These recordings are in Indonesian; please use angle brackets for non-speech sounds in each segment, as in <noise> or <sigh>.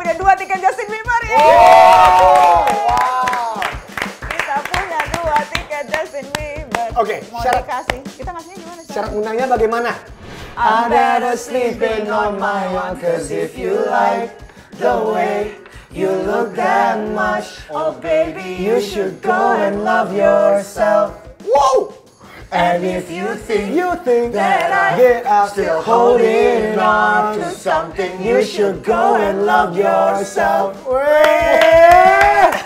punya dua tiket Justin Bieber. Yeay! Wow. Kita punya dua tiket Justin Bieber. Oke, Mau syarat- dikasih. Kita ngasihnya gimana sih? Syarat undangnya bagaimana? I'm never sleeping on my own, 'cause if you like the way you look that much, oh baby, you should go and love yourself. Wow. And if you think You think that I get out still holding on to something, you should go and love yourself. Weh. <laughs>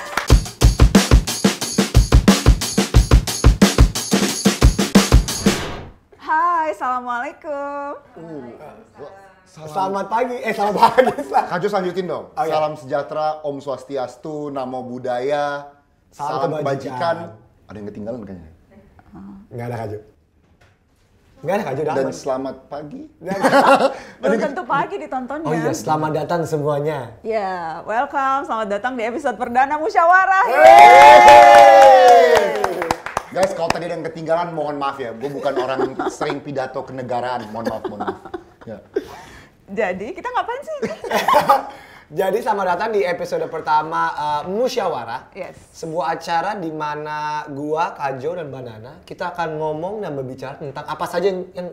Hai, assalamualaikum. Selamat pagi, eh selamat pagi. <laughs> Kak Jos lanjutin dong. Oh, iya. Salam sejahtera, Om Swastiastu, Namo Buddhaya, Salam salam, kebajikan. kebajikan. Ada yang ketinggalan kayaknya. Nggak ada kaju. Nggak ada kaju, udah Dan aman. selamat pagi. <laughs> Belum tentu pagi ditontonnya. Oh iya, selamat datang semuanya. Ya, welcome. Selamat datang di episode perdana Musyawarah. Guys, kalau tadi ada yang ketinggalan, mohon maaf ya. Gue bukan orang yang sering pidato kenegaraan. Mohon maaf, mohon maaf. Ya. Jadi, kita ngapain sih? <laughs> Jadi selamat datang di episode pertama uh, Musyawarah. Yes. Sebuah acara di mana gua, Kajo, dan Banana kita akan ngomong dan berbicara tentang apa saja yang yang,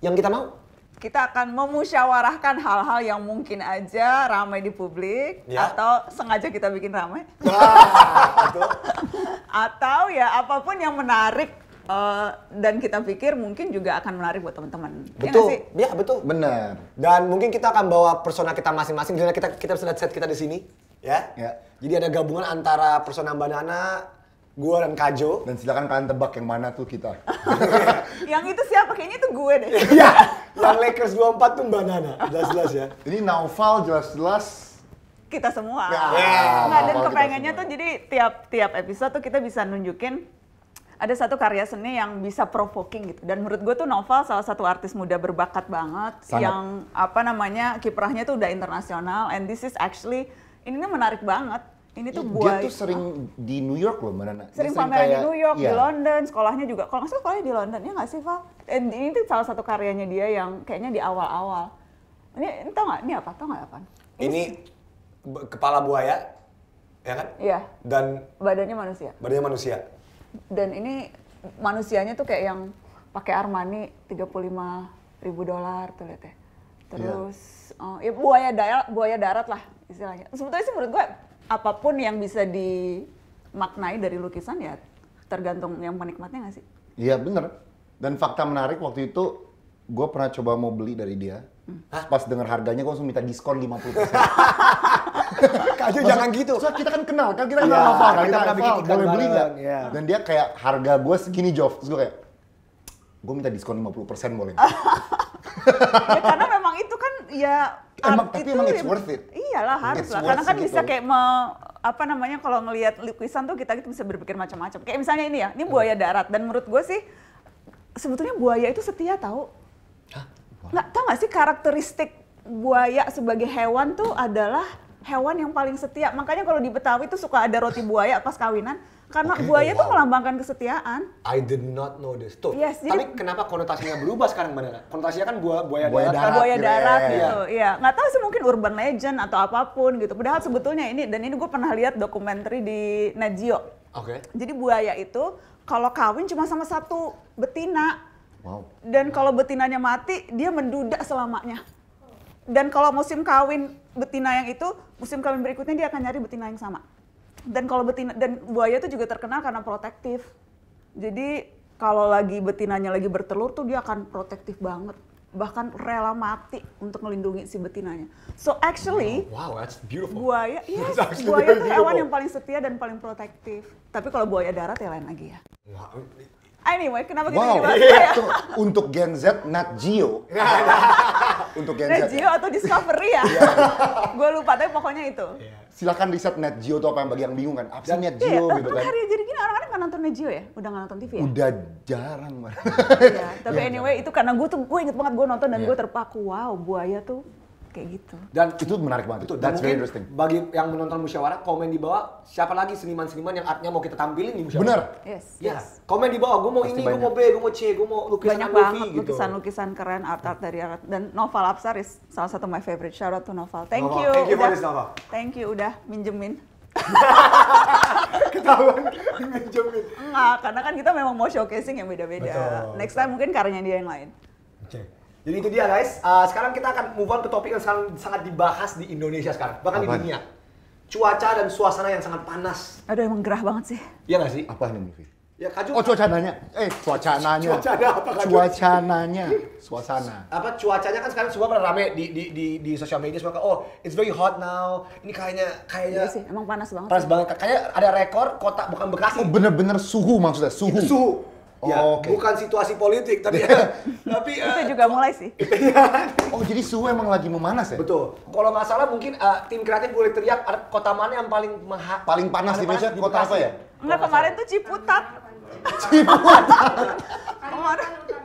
yang kita mau. Kita akan memusyawarahkan hal-hal yang mungkin aja ramai di publik Ya. atau sengaja kita bikin ramai. Betul. <laughs> atau ya apa pun yang menarik eh, dan kita pikir mungkin juga akan menarik buat teman-teman. Ya Betul. sih? Ya, betul. Benar. Dan mungkin kita akan bawa persona kita masing-masing. Misalnya kita kita sudah set kita di sini, ya. Ya. Jadi ada gabungan antara persona Banana, gua dan Kajo. Dan silakan kalian tebak yang mana tuh kita. <laughs> Yang itu siapa? Kayaknya itu gue deh. Iya, <laughs> yang Lakers 24 tuh Banana, jelas-jelas ya. Ini Naufal jelas-jelas kita semua. Ya, Nggak, dan kepengennya tuh jadi tiap tiap episode tuh kita bisa nunjukin ada satu karya seni yang bisa provoking gitu. Dan menurut gue tuh Novel salah satu artis muda berbakat banget Sangat. yang apa namanya kiprahnya tuh udah internasional and this is actually ini menarik banget. Ini tuh dia buat tuh sering di New York loh, Mbak Nana. Dia sering pameran di New York, di iya. London, sekolahnya juga. Kalau nggak salah sekolahnya di London, ya nggak sih Val? Dan ini tuh salah satu karyanya dia yang kayaknya di awal-awal. Ini, ini tau nggak? Ini apa? Tau nggak apa? Ini be- kepala buaya, ya kan? Iya, Dan badannya manusia. badannya manusia. Dan ini manusianya tuh kayak yang pakai Armani 35 ribu dolar tuh lihat ya. Terus eh, ya buaya darat, buaya darat lah istilahnya. Sebetulnya sih menurut gue apa pun yang bisa dimaknai dari lukisan ya tergantung yang penikmatnya nggak sih? Iya bener. Dan fakta menarik waktu itu gue pernah coba mau beli dari dia. Pas denger harganya gue langsung minta diskon 50%. <laughs> Kajo jangan gitu. Soalnya kita kan kenal, kan kita Iya, kenal kan kita kita pernah bikin iklan boleh beli nggak? iya. Dan dia kayak harga gue segini Jov, terus gue kayak gue minta diskon 50% boleh <laughs> ya karena memang itu kan ya Emang- tapi itu emang ya- it's worth it. Iyalah harus It's lah. Karena kan segitu. bisa kayak me- apa namanya kalau ngelihat lukisan tuh kita gitu bisa berpikir macam-macam. Kayak misalnya ini ya, ini buaya darat dan menurut gue sih sebetulnya buaya itu setia tahu. Nggak tahu nggak sih karakteristik buaya sebagai hewan tuh adalah hewan yang paling setia. Makanya kalau di Betawi tuh suka ada roti buaya pas kawinan karena Oke, buaya tuh wow. melambangkan kesetiaan. I did not know this. Tuh, Yes, jadi- tapi kenapa konotasinya berubah sekarang Banana? Konotasinya kan buaya buaya, Buaya darat. darat. buaya gitu darat ya. gitu. Iya, nggak tahu sih mungkin urban legend atau apa pun gitu. Padahal sebetulnya ini dan ini gue pernah lihat dokumenter di Nat Geo. Oke. Jadi buaya itu kalau kawin cuma sama satu betina. Wow. Dan kalau betinanya mati, dia menduda selamanya. Dan kalau musim kawin betina yang itu, musim kawin berikutnya dia akan nyari betina yang sama. Dan kalau betina dan buaya itu juga terkenal karena protektif. Jadi kalau lagi betinanya lagi bertelur tuh dia akan protektif banget. Bahkan rela mati untuk melindungi si betinanya. So actually Wow, that's beautiful. buaya, yes, <laughs> That's actually buaya itu hewan yang paling setia dan paling protektif. Tapi kalau buaya darat ya lain lagi ya. Wow. Anyway, kenapa kita Wow, bahas buaya? Tuh, untuk Gen Z, Nat Geo. <laughs> untuk Gen Z. Geo atau Discovery ya? <laughs> Gue lupa, tapi pokoknya itu. Silakan riset Nat Geo tuh apa yang bagi yang bingung kan? Apa sih Iya, Geo tapi gitu kan hari jadi gini orang-orang nggak nonton Nat Geo ya? Udah nggak nonton TV ya? Udah jarang banget. Iya, <laughs> tapi anyway itu karena gue tuh gue inget banget gue nonton dan Iya. gue terpaku wow buaya tuh kayak gitu. Dan Itu menarik banget. Dan That's very mungkin interesting. bagi yang menonton musyawarah, komen di bawah siapa lagi seniman-seniman yang artnya mau kita tampilin di musyawarah. Bener. Yes, Ya, yes. komen di bawah. Gue mau Pasti ini, gue mau B, gue mau C, gue mau lukisan Banyak Luffy banget gitu. lukisan-lukisan keren, art-art dari art. Dan Noval Absar is salah satu my favorite. Shout out to Noval. Thank Noval, you. thank you for udah, this, Noval. Thank you udah minjemin. <laughs> Ketahuan minjemin. Enggak, karena kan kita memang mau showcasing yang beda-beda. Next time mungkin karyanya dia yang lain. Oke. Jadi itu dia guys. Uh, sekarang kita akan move on ke topik yang sangat, sangat dibahas di Indonesia sekarang, bahkan di Apaan? dunia. Cuaca dan suasana yang sangat panas. Aduh emang gerah banget sih. Iya nggak sih? Apa ini movie? Ya Kaju. Oh cuacananya. Eh cuacananya. Cuacana apa, Kak? Cuacananya. Suasana. apa cuacanya kan sekarang semua pada rame di di di, di sosial media semua oh it's very hot now ini kayaknya kayaknya Iya sih, emang panas banget. panas sih. banget kayaknya ada rekor kota bukan Bekasi Oh bener-bener suhu maksudnya. Suhu. itu suhu Oh, ya oke. bukan situasi politik tapi <laughs> tapi Itu eh, juga mulai sih. <laughs> Oh jadi suhu emang lagi memanas ya? betul kalau nggak salah mungkin eh, tim kreatif boleh teriak ada kota mana yang paling maha, Paling panas di Indonesia, kota apa ya? Enggak kemarin tuh Ciputat. Ciputat. <laughs> Kemarin.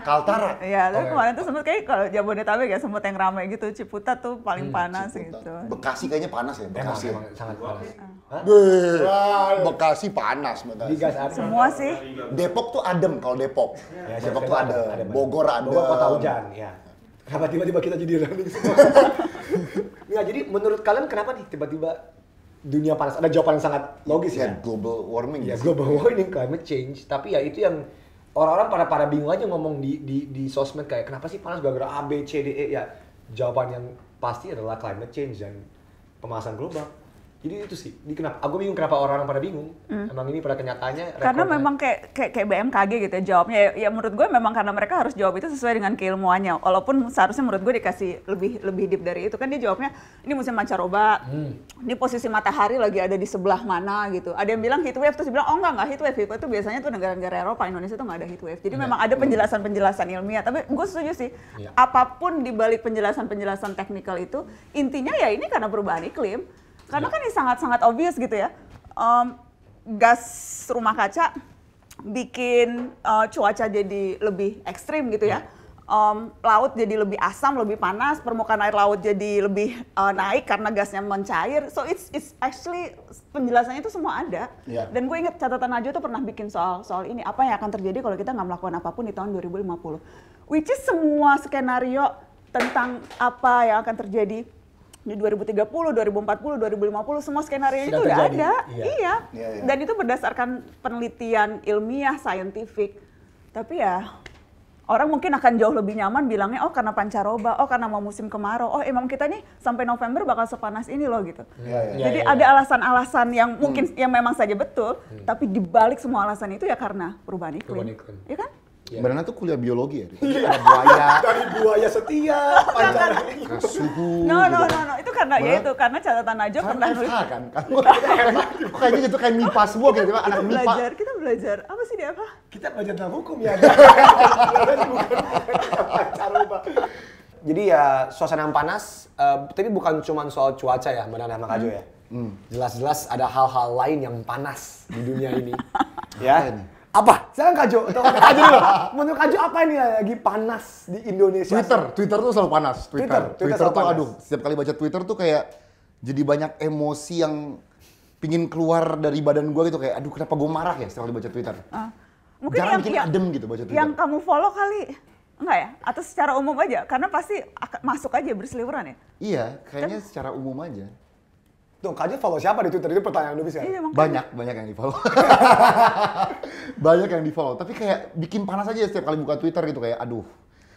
Kaltara. Iya, tapi kemarin tuh sempet kayak kalau Jabodetabek ya sempet yang ramai gitu. Ciputat tuh paling panas Ciputat. gitu. Bekasi kayaknya panas ya. Emang, Bekasi. emang sangat panas Beuh, Bekasi panas Bekasi. ada Semua sih. Depok tuh adem kalau Depok. Ya, Depok tuh ada, adem. ada, Bogor adem. Bogor kota hujan ya kenapa tiba-tiba kita jadi running semua Nggak, jadi menurut kalian kenapa nih tiba-tiba dunia panas ada jawaban yang sangat logis Ya ya global warming. ya global warming climate change tapi ya itu yang orang-orang pada pada bingung aja ngomong di di di sosmed kayak kenapa sih panas? Gara-gara A B C D E? Ya jawaban yang pasti adalah climate change dan pemanasan global jadi itu sih di kenapa aku bingung kenapa orang-orang pada bingung emang ini pada kenyataannya Hmm. Karena memang kayak, kayak kayak BMKG gitu ya jawabnya. Ya, ya menurut gue memang karena mereka harus jawab itu sesuai dengan keilmuannya. Walaupun seharusnya menurut gue dikasih lebih lebih deep dari itu kan dia jawabnya ini musim pancaroba. Ini posisi matahari lagi ada di sebelah mana gitu. Ada yang bilang heat wave terus bilang oh enggak enggak heat wave. Heat wave itu biasanya tuh negara-negara Eropa, Indonesia tuh nggak ada heat wave. Jadi memang ada penjelasan-penjelasan ilmiah. Tapi gue setuju sih. Iya. Apa pun di balik penjelasan-penjelasan teknikal itu intinya ya ini karena perubahan iklim. Karena kan ini sangat-sangat obvious gitu ya. Em, gas rumah kaca bikin eh, cuaca jadi lebih ekstrim gitu ya. Em, laut jadi lebih asam, lebih panas, permukaan air laut jadi lebih eh, naik karena gasnya mencair. So it's it's actually penjelasannya itu semua ada. Iya. Dan gue inget catatan Najwa tuh pernah bikin soal soal ini apa yang akan terjadi kalau kita nggak melakukan apa pun di tahun 2050. Which is semua skenario tentang apa yang akan terjadi di 2030, 2040, 2050 semua skenario itu udah terjadi, ada. iya. Iya. Iya, iya. Dan itu berdasarkan penelitian ilmiah, saintifik. Tapi ya orang mungkin akan jauh lebih nyaman bilangnya oh karena pancaroba, oh karena mau musim kemarau, oh emang kita nih sampai November bakal sepanas ini loh gitu. Iya, iya. Jadi Iya, iya, ada alasan-alasan yang mungkin yang memang saja betul, tapi dibalik semua alasan itu ya karena perubahan iklim. Perubahan iklim. Iya kan? Mbak Nana tuh kuliah biologi ya? Ada buaya, <laughs> dari buaya setia pancaroba ke suhu. No, gitu no, kan. no, no. Itu karena ya Mana? itu karena catatan Kan pernah nulis kan? Kan <laughs> kok kayaknya gitu kayak MIPA semua gitu, anak kita MIPA. belajar, kita belajar apa sih dia apa? kita belajar tentang hukum ya <laughs> jadi ya suasana yang panas eh, tapi bukan cuma soal cuaca ya mbak Nana sama Kak Jo ya jelas-jelas ada hal-hal lain yang panas di dunia ini ya Apa ini? apa sekarang Kak Jo atau Kak Jo dulu menurut Kak Jo apa ini lagi panas di Indonesia Twitter, Twitter tuh selalu panas. Twitter, Twitter, Twitter, Twitter tuh panas. aduh, setiap kali baca Twitter tuh kayak jadi banyak emosi yang pingin keluar dari badan gue gitu kayak aduh kenapa gue marah ya setiap kali baca Twitter. Ah. Mungkin Jarang yang, bikin yang, adem gitu baca Twitter. yang kamu follow kali enggak ya? Atau secara umum aja? Karena pasti masuk aja berseliweran ya? Iya, kayaknya secara umum aja. Tuh Kak Jo follow siapa di Twitter itu pertanyaan dulu bisa Iya, makanya. Banyak, banyak yang di follow. <laughs> banyak yang di follow. Tapi kayak bikin panas aja setiap kali buka Twitter gitu kayak aduh.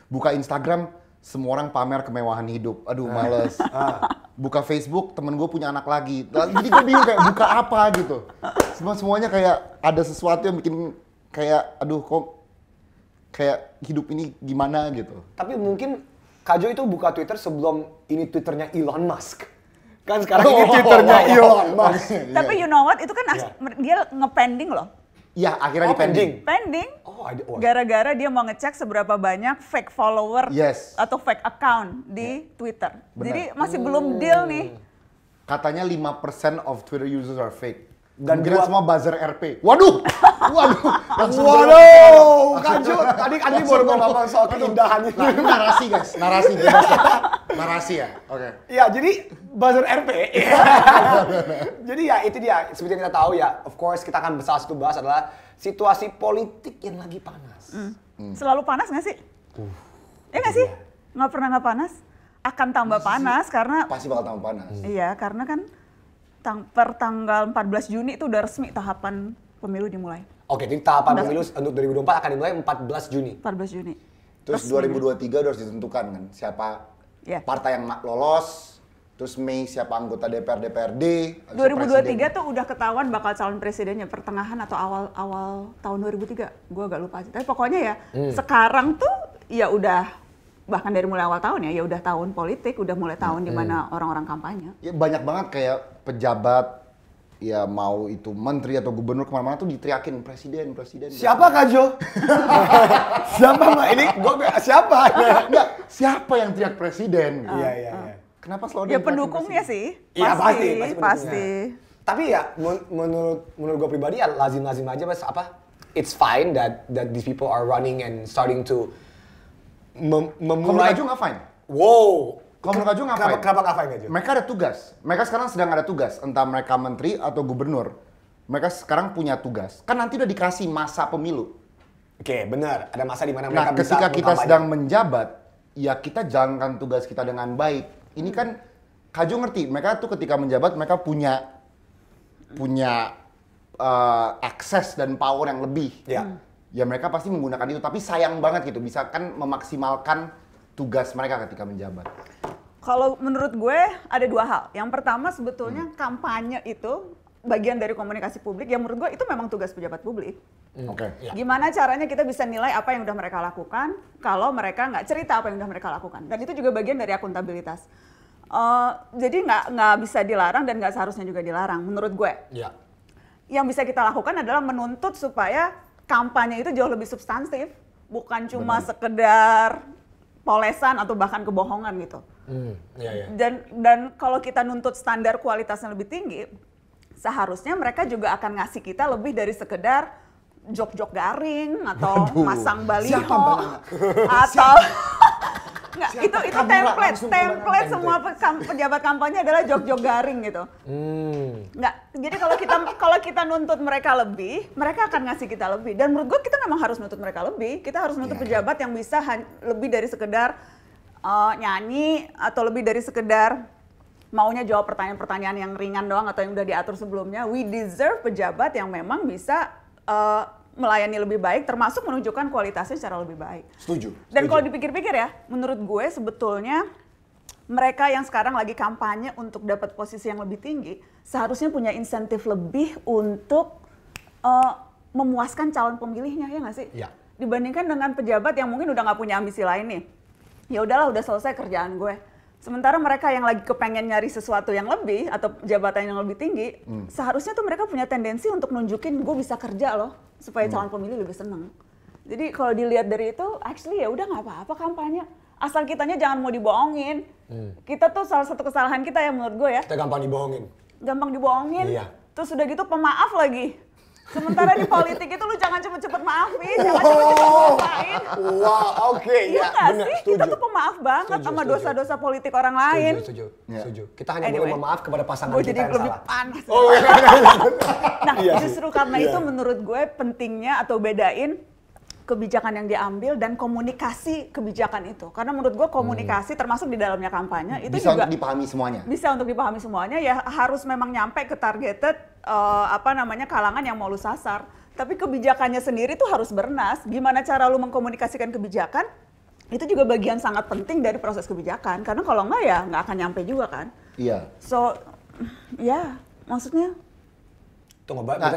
Buka Instagram, semua orang pamer kemewahan hidup. Aduh, males. <laughs> Buka Facebook, temen gue punya anak lagi. Jadi gue bingung kayak buka apa gitu. Semua semuanya kayak ada sesuatu yang bikin kayak aduh kok kayak hidup ini gimana gitu. Tapi mungkin Kajo itu buka Twitter sebelum ini Twitternya Elon Musk. Kan sekarang ini Oh, Twitternya oh, oh, Elon oh. Musk. Iya, Tapi iya. you know what? Itu kan Iya. dia nge-pending loh. Ya, akhirnya Oh, di pending. Pending. Oh, ada. Oh, Gara-gara dia mau ngecek seberapa banyak fake follower Yes. atau fake account di Twitter. Benar. Jadi masih belum deal nih. Katanya 5% of Twitter users are fake. Dan dua- semua buzzer RP. Waduh! Waduh! Langsung Waduh. Kajo, tadi tadi baru mau ngomong soal keindahan itu. Nah, narasi guys, narasi bebas. narasi ya. Oke. Ya, jadi buzzer RP. <laughs> jadi ya itu dia seperti yang kita tahu ya. Of course kita akan salah satu bahas adalah situasi politik yang lagi panas. Selalu panas nggak sih? Ya nggak sih? Nggak pernah nggak panas? Akan tambah panas karena Pasti bakal tambah panas. iya karena kan tang- per tanggal 14 Juni itu udah resmi tahapan pemilu dimulai. Oke, jadi tahapan Udah. pemilu untuk 2024 akan dimulai 14 Juni. 14 Juni. Terus Resmi. 2023 udah harus ditentukan kan siapa Iya. partai yang lolos. Terus Mei siapa anggota DPR DPRD. habis itu 2023 presiden. tuh udah ketahuan bakal calon presidennya pertengahan atau awal awal tahun 2003. Gua agak lupa sih. Tapi pokoknya ya sekarang tuh ya udah bahkan dari mulai awal tahun ya ya udah tahun politik, udah mulai tahun di mana orang-orang kampanye. Ya banyak banget kayak pejabat ya mau itu menteri atau gubernur ke mana-mana tuh diteriakin presiden presiden. Siapa Kak Jo? <laughs> siapa Mbak? Ini gua siapa? <laughs> Enggak, siapa yang teriak presiden? Iya, iya, iya. Kenapa selalu Ya pendukungnya presiden? sih. Iya, pasti, pasti, pasti pasti. Tapi ya men- menurut menurut gue pribadi ya lazim-lazim aja mas apa? It's fine that that these people are running and starting to mem- memulai. Nggak fine. Wow. Kalau menurut Kaju nggak Kenapa fine. kenapa nggak fine Kaju? Mereka ada tugas. Mereka sekarang sedang ada tugas. Entah mereka menteri atau gubernur. Mereka sekarang punya tugas. Kan nanti udah dikasih masa pemilu. Oke, benar. Ada masa di mana Nah, mereka bisa ketika kita sedang menjabat, ya kita jalankan tugas kita dengan baik. Ini kan Kaju ngerti, mereka tuh ketika menjabat mereka punya punya eh, akses dan power yang lebih. Ya. Ya mereka pasti menggunakan itu, tapi sayang banget gitu, bisa kan memaksimalkan tugas mereka ketika menjabat. Kalau menurut gue ada dua hal. Yang pertama sebetulnya kampanye itu bagian dari komunikasi publik yang menurut gue itu memang tugas pejabat publik. Oke. Ya. Gimana caranya kita bisa nilai apa yang udah mereka lakukan kalau mereka nggak cerita apa yang udah mereka lakukan. Dan itu juga bagian dari akuntabilitas. Eh, jadi nggak nggak bisa dilarang dan nggak seharusnya juga dilarang menurut gue. Ya. Yang bisa kita lakukan adalah menuntut supaya kampanye itu jauh lebih substantif, bukan cuma sekedar polesan atau bahkan kebohongan gitu. Hmm, ya, ya. Dan dan kalau kita nuntut standar kualitasnya lebih tinggi, seharusnya mereka juga akan ngasih kita lebih dari sekedar jok-jok garing atau Waduh, masang baliho atau <laughs> Nggak, Siapa? itu itu template, template semua pejabat kampanye adalah jok-jok garing gitu. Hmm. Nggak, jadi kalau kita kalau kita nuntut mereka lebih, mereka akan ngasih kita lebih. Dan menurut gue kita memang harus nuntut mereka lebih. Kita harus nuntut Iya. pejabat yang bisa lebih dari sekedar eh, nyanyi atau lebih dari sekedar maunya jawab pertanyaan-pertanyaan yang ringan doang atau yang udah diatur sebelumnya. We deserve pejabat yang memang bisa eh, melayani lebih baik, termasuk menunjukkan kualitasnya secara lebih baik. Setuju. Dan kalau dipikir-pikir ya, menurut gue sebetulnya mereka yang sekarang lagi kampanye untuk dapat posisi yang lebih tinggi, seharusnya punya insentif lebih untuk eh, memuaskan calon pemilihnya ya nggak sih? Ya. Dibandingkan dengan pejabat yang mungkin udah nggak punya ambisi lain nih. Ya udahlah, udah selesai kerjaan gue. Sementara mereka yang lagi kepengen nyari sesuatu yang lebih atau jabatan yang lebih tinggi, seharusnya tuh mereka punya tendensi untuk nunjukin gue bisa kerja loh, supaya calon pemilih lebih seneng. Jadi kalau dilihat dari itu, actually ya udah nggak apa-apa kampanye. Asal kitanya jangan mau dibohongin. Kita tuh salah satu kesalahan kita ya menurut gue ya, Kita gampang dibohongin. gampang dibohongin. Iya. Terus udah gitu pemaaf lagi. Sementara di politik itu lu jangan cepet-cepet maafin, jangan cepet-cepet lupain. Wah, oke, Iya ya, nggak benar, sih? setuju. Kita tuh pemaaf banget Setuju, sama dosa-dosa politik orang lain. Setuju, setuju, Ya. setuju. Kita hanya Anyway. perlu memaaf kepada pasangan Gue kita jadi yang lebih salah. panas. Oh, iya. Nah, Iya sih. justru karena Iya. itu menurut gue pentingnya atau bedain kebijakan yang diambil dan komunikasi kebijakan itu. Karena menurut gue komunikasi termasuk di dalamnya kampanye itu Bisa juga untuk dipahami semuanya. bisa untuk dipahami semuanya ya harus memang nyampe ke targeted eh, apa namanya kalangan yang mau lu sasar. Tapi kebijakannya sendiri tuh harus bernas. Gimana cara lu mengkomunikasikan kebijakan? Itu juga bagian sangat penting dari proses kebijakan. Karena kalau enggak ya nggak akan nyampe juga kan. Iya. So, ya maksudnya Tunggu, Mbak. Nah.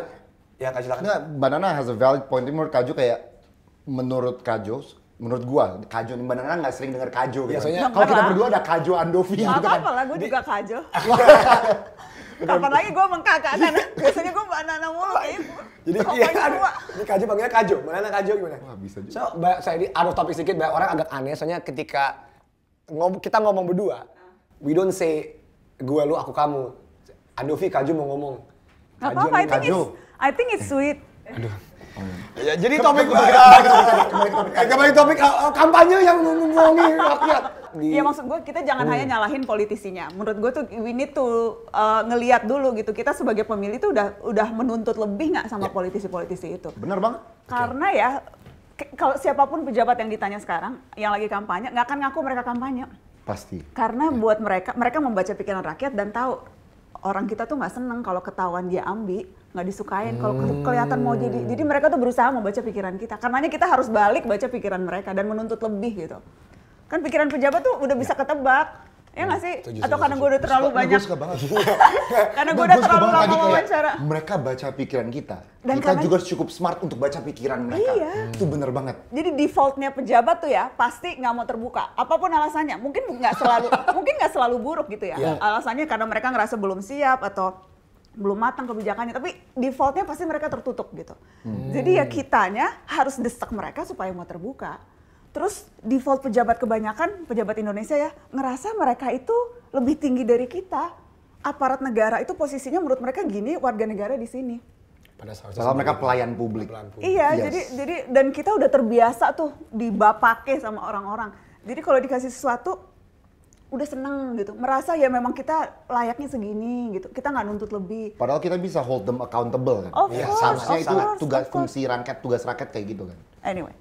Ya, kasih silakan. Nggak, Banana has a valid point. Ini menurut Kajo kayak, menurut Kajo, menurut gua, Kajo, Banana nggak sering denger Kajo gitu. Iya, soalnya- Kalau kita berdua ada Kajo Andovi gitu kan. apa-apa lah, gue juga kajo. <laughs> Kapan lagi gue mengkakak Nana? Biasanya gue mbak Nana mulu kayak Jadi iya, aduh, dua. ini Kajo panggilnya Kajo. Mana Kajo gimana? Wah, bisa juga. So, saya ini out of topic sedikit, banyak orang agak aneh soalnya ketika ngom- kita ngomong berdua, we don't say gue lu aku kamu. Andovi Kajo mau ngomong. Kajo apa-apa, I think Kajo. it's, I think it's sweet. Ya, jadi topik Kembali, kembali, kembali, kembali, kembali, kembali. kembali topik uh, uh, kampanye yang ngomongin rakyat. Di- Iya maksud gue kita jangan hanya nyalahin politisinya. Menurut gue tuh we need to uh, ngeliat dulu gitu. Kita sebagai pemilih tuh udah udah menuntut lebih nggak sama politisi-politisi itu. Bener banget. Karena ya kalau siapa pun pejabat yang ditanya sekarang yang lagi kampanye nggak akan ngaku mereka kampanye. Pasti. Karena buat mereka mereka membaca pikiran rakyat dan tahu orang kita tuh nggak seneng kalau ketahuan dia ambi nggak disukain kalau ke- kelihatan mau jadi jadi mereka tuh berusaha membaca pikiran kita. Karenanya kita harus balik baca pikiran mereka dan menuntut lebih gitu. Kan pikiran pejabat tuh udah bisa ketebak ya nggak sih Setuju, atau setuju, karena gue udah terlalu banyak Gue suka banget. <laughs> karena gue udah terlalu lama wawancara Mereka baca pikiran kita. Dan kita karena- juga cukup smart untuk baca pikiran mereka. Iya. Itu bener banget. Jadi defaultnya pejabat tuh ya pasti nggak mau terbuka. Apa pun alasannya, mungkin nggak selalu <laughs> mungkin nggak selalu buruk gitu ya. Iya. Alasannya karena mereka ngerasa belum siap atau belum matang kebijakannya. Tapi defaultnya pasti mereka tertutup gitu. Jadi ya kitanya harus desak mereka supaya mau terbuka. Terus default pejabat kebanyakan pejabat Indonesia ya ngerasa mereka itu lebih tinggi dari kita. Aparat negara itu posisinya menurut mereka gini, warga negara di sini. pada saat mereka pelayan publik. Pelayan publik. Iya, Yes. jadi jadi dan kita udah terbiasa tuh dibapake sama orang-orang. Jadi kalau dikasih sesuatu udah seneng gitu, merasa ya memang kita layaknya segini gitu. Kita nggak nuntut lebih. Padahal kita bisa hold them accountable kan. Of Iya, course, seharusnya of itu course, tugas of course. fungsi rakyat, tugas rakyat kayak gitu kan. Anyway,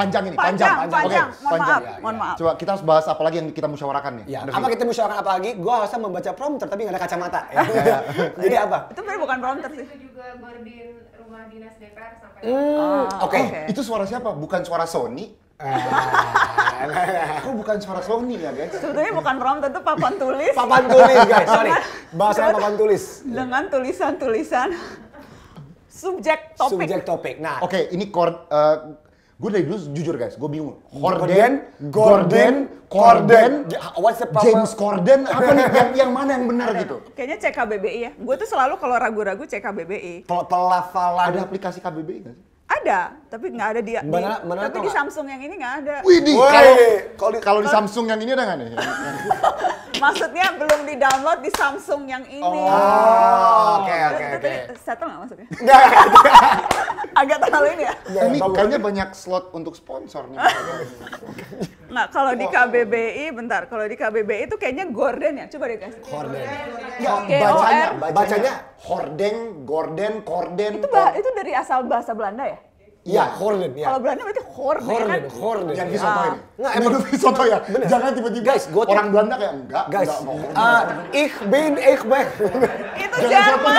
Panjang ini, panjang, panjang. panjang. Oke, Mohon panjang. maaf, Ya, mohon ya. maaf. Coba kita harus bahas apa lagi yang kita musyawarahkan nih? Ya, apa kita musyawarahkan apa lagi? Gue harusnya membaca prompter tapi nggak ada kacamata. <laughs> Ya. <laughs> Jadi apa? Itu sebenarnya bukan prompter sih. itu juga gordin rumah dinas DPR sampai Hmm, Ah, Oke. oke. Itu suara siapa? Bukan suara Sony? <laughs> Kok bukan suara Sony ya guys? Sebetulnya bukan prompter itu papan tulis Papan tulis guys, sorry. Bahasanya papan tulis. dengan tulisan-tulisan subjek topik. Subjek topik. Nah, Oke, ini chord, gue dari dulu jujur guys, gue bingung. Gordon, Gordon, Gordon, Corden, Corden. What's the proper? James Corden, apa nih yang, yang mana yang benar gitu? Kayaknya CKBBI ya. Gue tuh selalu kalau ragu-ragu CKBBI. Pelafalan. Ada aplikasi KBBI nggak sih? Ada, tapi nggak ada di, di- Mana- mana tapi di? Samsung yang ini nggak ada. Wih, di, kalau kalau di- kalau di Samsung yang ini ada nggak nih? <laughs> Maksudnya belum di-download di Samsung yang ini. Oh, oke, oke, oke. tadi Settle nggak maksudnya? <laughs> Nggak, Agak terlalu ini ya? nggak, ini bagus. kayaknya banyak slot untuk sponsor <laughs> nih. Nggak, kalau di KBBI, bentar. Kalau di KBBI itu kayaknya Gordon ya? Coba deh guys. Gordon. Nggak, G-O-R. bacanya, Bacanya. bacanya Hordeng, Gorden, Korden. Itu, itu dari asal bahasa Belanda ya? Iya, Gordon ya. Kalau Belanda berarti Gordon. Gordon, kan? Gordon. yang ya. Visoto ini. Nggak, emang emang- Visoto ya. Bener. Jangan tiba-tiba Guys, gua orang Belanda kayak enggak, Guys, enggak mau. uh, ich bin, ich bin. Itu Jangan Jerman.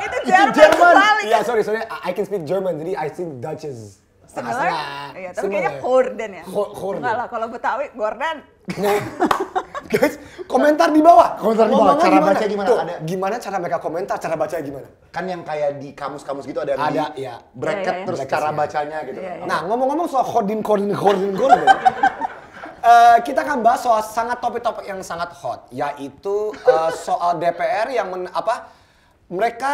itu Jerman. Jerman. sekali. Iya, sorry, sorry. I can speak German, jadi I think Dutch is Similar? Iya, tapi kayaknya Gordon ya. Go- Gordon. Enggak lah, kalau Betawi Gordon. <laughs> Guys, komentar di bawah. Komentar di bawah. Cara baca gimana? Tuh, Ada. gimana cara mereka komentar, cara bacanya gimana? Kan yang kayak di kamus-kamus gitu ada yang Ada, di iya. bracket Iya, iya. terus Bracket, cara iya. bacanya gitu. Iya, iya. Nah, ngomong-ngomong soal Gordon, Gordon, Gordon, Gordon. <laughs> eh, kita akan bahas soal sangat topik-topik yang sangat hot, yaitu eh, soal DPR yang men, apa? Mereka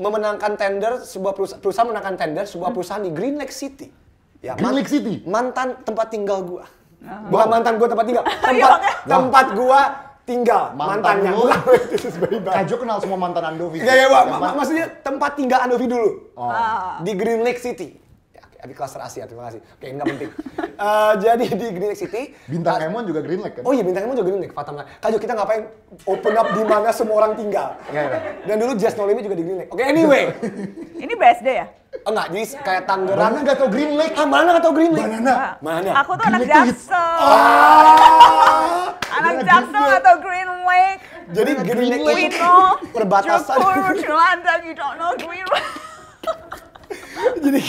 memenangkan tender sebuah perusahaan, perusahaan menangkan tender sebuah perusahaan di Green Lake City. Ya, Green Lake City? Mantan tempat tinggal gua. Bukan mantan gua tempat tinggal, <laughs> Iya, tempat tempat gua tinggal Mantan mantannya. lu? Bukan, <laughs> this is very bad. Kajo kenal semua mantan Andovi. Iya, iya, mana? maksudnya tempat tinggal Andovi dulu. Oh. Ah. Di Green Lake City. Abi klaster Asia, terima kasih. Oke, nggak penting. <laughs> Eh, jadi di Green Lake City. Bintang Emon juga Green Lake kan? Oh iya, bintang emon juga Green Lake, Fatam. Kajo, kita ngapain open up di mana semua orang tinggal. Iya, iya. Dan dulu Just No Limit juga di Green Lake. Oke, anyway. <laughs> Ini BSD ya? Oh, enggak, jadi kayak Mana Tangerang. nggak tau Green Lake? Ah, mana nggak tau Green Lake? Banana. Mana? Aku tuh anak Jaksel. Ah! <laughs> Anak Green Jaksel Lake. atau Green Lake. Jadi Green Lake itu perbatasan. Cukur, Cilandak, you don't know Green Lake. <laughs> jadi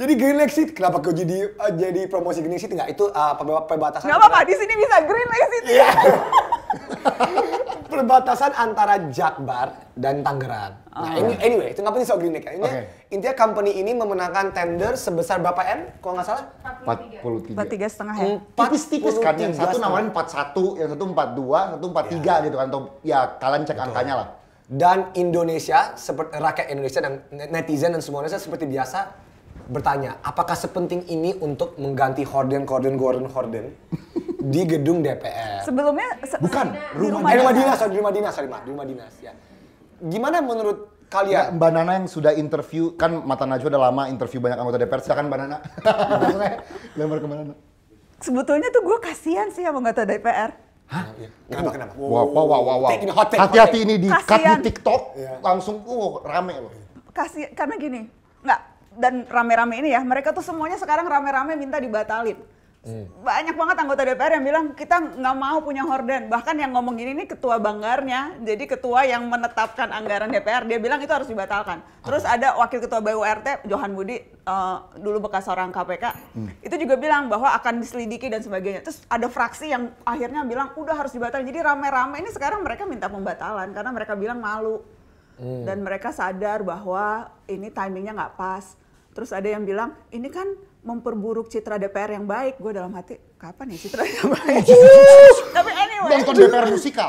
jadi Green Lake City kenapa kau jadi eh, jadi promosi Green Lake City nggak itu perbe- perbatasan Gak apa-apa, di sini bisa Green Lake City. Iya. <laughs> perbatasan antara Jakbar dan Tangerang. Nah, ini anyway, itu ngapain soal Green Lake? Ini Oke. intinya company ini memenangkan tender sebesar berapa M? Kalau nggak salah? 43. Empat tiga setengah ya? Tipis-tipis kan, yang 43 satu nawarin 41, yang satu 42, satu 43 gitu kan. Atau ya kalian cek angkanya lah. Dan Indonesia, seperti rakyat Indonesia dan netizen dan semua Indonesia seperti biasa bertanya, apakah sepenting ini untuk mengganti horden, horden, gordon, horden di gedung DPR? Sebelumnya se- Bukan, di rumah rumah Eh, rumah dinas. di rumah dinas, sorry, di rumah dinas ya. Gimana menurut Kalian. Mbak Nana yang sudah interview, kan Mata Najwa udah lama interview banyak anggota DPR, silakan Mbak Nana. <laughs> Lempar ke Mbak Nana. Sebetulnya tuh gue kasihan sih sama anggota DPR. Kenapa kenapa? Wow, wow, wow, wow, wow. Take ini hot take, hot Hati-hati take. ini di cut di TikTok, langsung uh rame loh. kasih karena gini nggak dan rame-rame ini ya mereka tuh semuanya sekarang rame-rame minta dibatalin banyak banget anggota DPR yang bilang kita nggak mau punya horden. Bahkan yang ngomong gini nih ketua banggarnya jadi ketua yang menetapkan anggaran DPR dia bilang itu harus dibatalkan. Terus ada wakil ketua BURT Johan Budi eh, dulu bekas orang KPK itu juga bilang bahwa akan diselidiki dan sebagainya. Terus ada fraksi yang akhirnya bilang udah harus dibatalkan. Jadi rame-rame ini sekarang mereka minta pembatalan karena mereka bilang malu. Dan mereka sadar bahwa ini timingnya nggak pas. Terus ada yang bilang ini kan memperburuk citra DPR yang baik. Gue dalam hati kapan ya citra yang baik? <laughs> Tapi anyway. Nonton DPR musikal.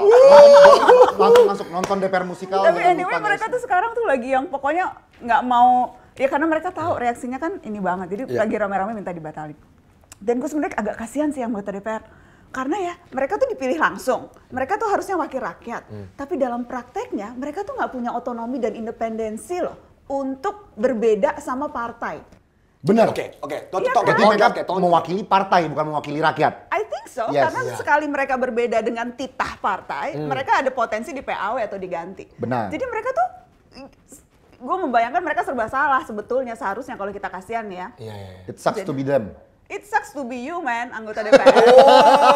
<laughs> Langsung- masuk nonton DPR musikal. Tapi anyway mereka tuh sekarang tuh lagi yang pokoknya nggak mau ya karena mereka tahu reaksinya kan ini banget. Jadi Iya. lagi rame-rame minta dibatalin. Dan gue sebenarnya agak kasihan sih anggota DPR. Karena ya mereka tuh dipilih langsung. Mereka tuh harusnya wakil rakyat. Tapi dalam prakteknya mereka tuh nggak punya otonomi dan independensi loh untuk berbeda sama partai. Benar. Oke, oke. Iya Jadi tonton, mereka mewakili partai bukan mewakili rakyat. I think so, Yes. karena Iya. sekali mereka berbeda dengan titah partai, mereka ada potensi di PAW atau diganti. Benar. Jadi mereka tuh, gue membayangkan mereka serba salah sebetulnya seharusnya kalau kita kasihan ya. Iya, iya, iya. It sucks to be them. It sucks to be you man, anggota <laughs> DPR.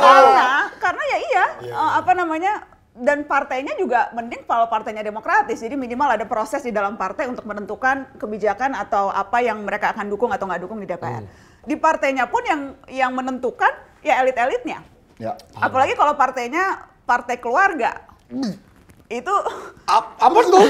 karena, karena ya iya, eh, apa namanya, dan partainya juga mending kalau partainya demokratis, jadi minimal ada proses di dalam partai untuk menentukan kebijakan atau apa yang mereka akan dukung atau nggak dukung di DPR. Di partainya pun yang yang menentukan ya elit-elitnya. Ya. Apalagi kalau partainya partai keluarga. Itu Ap- apa tuh <laughs>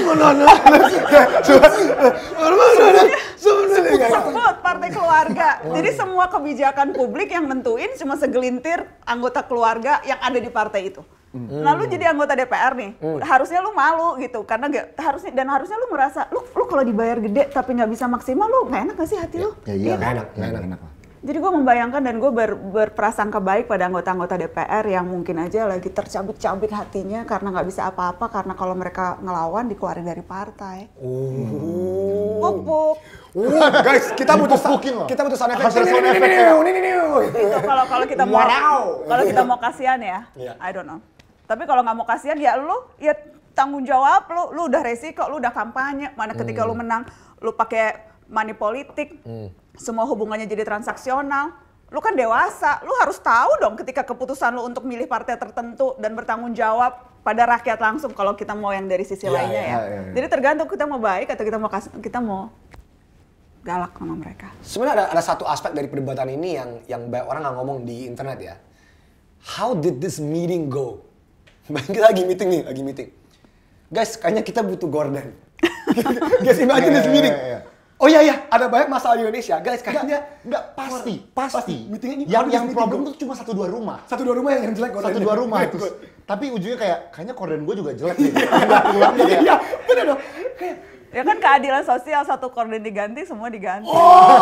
sebut partai keluarga. Jadi semua kebijakan publik yang nentuin cuma segelintir anggota keluarga yang ada di partai itu. Nah lu jadi anggota DPR nih, harusnya lu malu gitu karena gak, harusnya dan harusnya lu merasa lu lu kalau dibayar gede tapi nggak bisa maksimal lu nggak enak gak sih hati lu? Ya iya. Nggak enak, Ya, nggak enak. lah. Jadi gue membayangkan dan gue ber- berprasangka baik pada anggota-anggota DPR yang mungkin aja lagi tercabik-cabik hatinya karena nggak bisa apa-apa karena kalau mereka ngelawan dikeluarin dari partai. Oh. Pupuk. Uh, guys, kita butuh Dipupukin loh. kita butuh sound effect. Harus ada sound Ini, ini, effect ini, ya. ini, ini, ini. Itu kalau kalau kita mau kalau kita mau kasihan ya, Iya. I don't know. Tapi kalau nggak mau kasihan ya lu ya tanggung jawab lu, lu udah resiko, lu udah kampanye. Mana ketika lu menang, lu pakai money politik, semua hubungannya jadi transaksional. Lu kan dewasa, lu harus tahu dong ketika keputusan lu untuk milih partai tertentu dan bertanggung jawab pada rakyat langsung kalau kita mau yang dari sisi Iya, lainnya iya, ya. iya, iya. Jadi tergantung kita mau baik atau kita mau kasih, kita mau galak sama mereka. Sebenarnya ada, ada satu aspek dari perdebatan ini yang yang banyak orang nggak ngomong di internet ya. How did this meeting go? Kita lagi meeting nih, lagi meeting. Guys, kayaknya kita butuh Gordon. <laughs> Guys, imagine this Iya, iya, meeting. iya. Oh iya iya, ada banyak masalah di Indonesia. Guys, kayaknya enggak pasti, pasti. Meetingnya ini yang yang problem tuh cuma satu dua rumah. satu dua rumah yang yang jelek Satu dua rumah <laughs> terus. Tapi ujungnya kayak kayaknya korden gue juga jelek deh. Iya, <laughs> bener dong. Kayak, Ya kan keadilan sosial satu korden diganti semua diganti.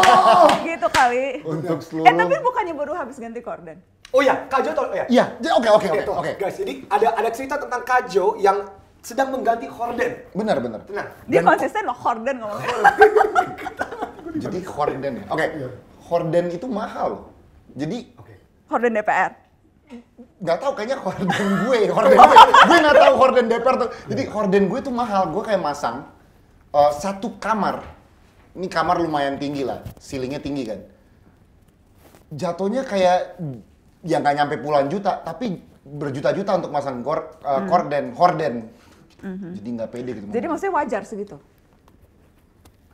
<laughs> gitu kali. Untuk seluruh Eh tapi bukannya baru habis ganti korden? Oh iya, Kajo tau, oh iya. Iya, oke oke oke Oke, tuh, oke. Guys, jadi ada ada cerita tentang Kajo yang sedang mengganti horden. Benar benar. Tenang. Dia konsisten loh korden ngomongnya. <laughs> Jadi horden ya. Oke. Horden itu mahal. Jadi Korden DPR. nggak tahu kayaknya horden gue, horden gue, gue nggak tahu horden DPR tuh. Jadi horden gue tuh mahal. Gue kayak masang eh, satu kamar. Ini kamar lumayan tinggi lah, ceilingnya tinggi kan. Jatuhnya kayak yang nggak nyampe puluhan juta, tapi berjuta-juta untuk masang kor, eh, korden, horden. Jadi nggak pede gitu. Jadi maksudnya wajar segitu.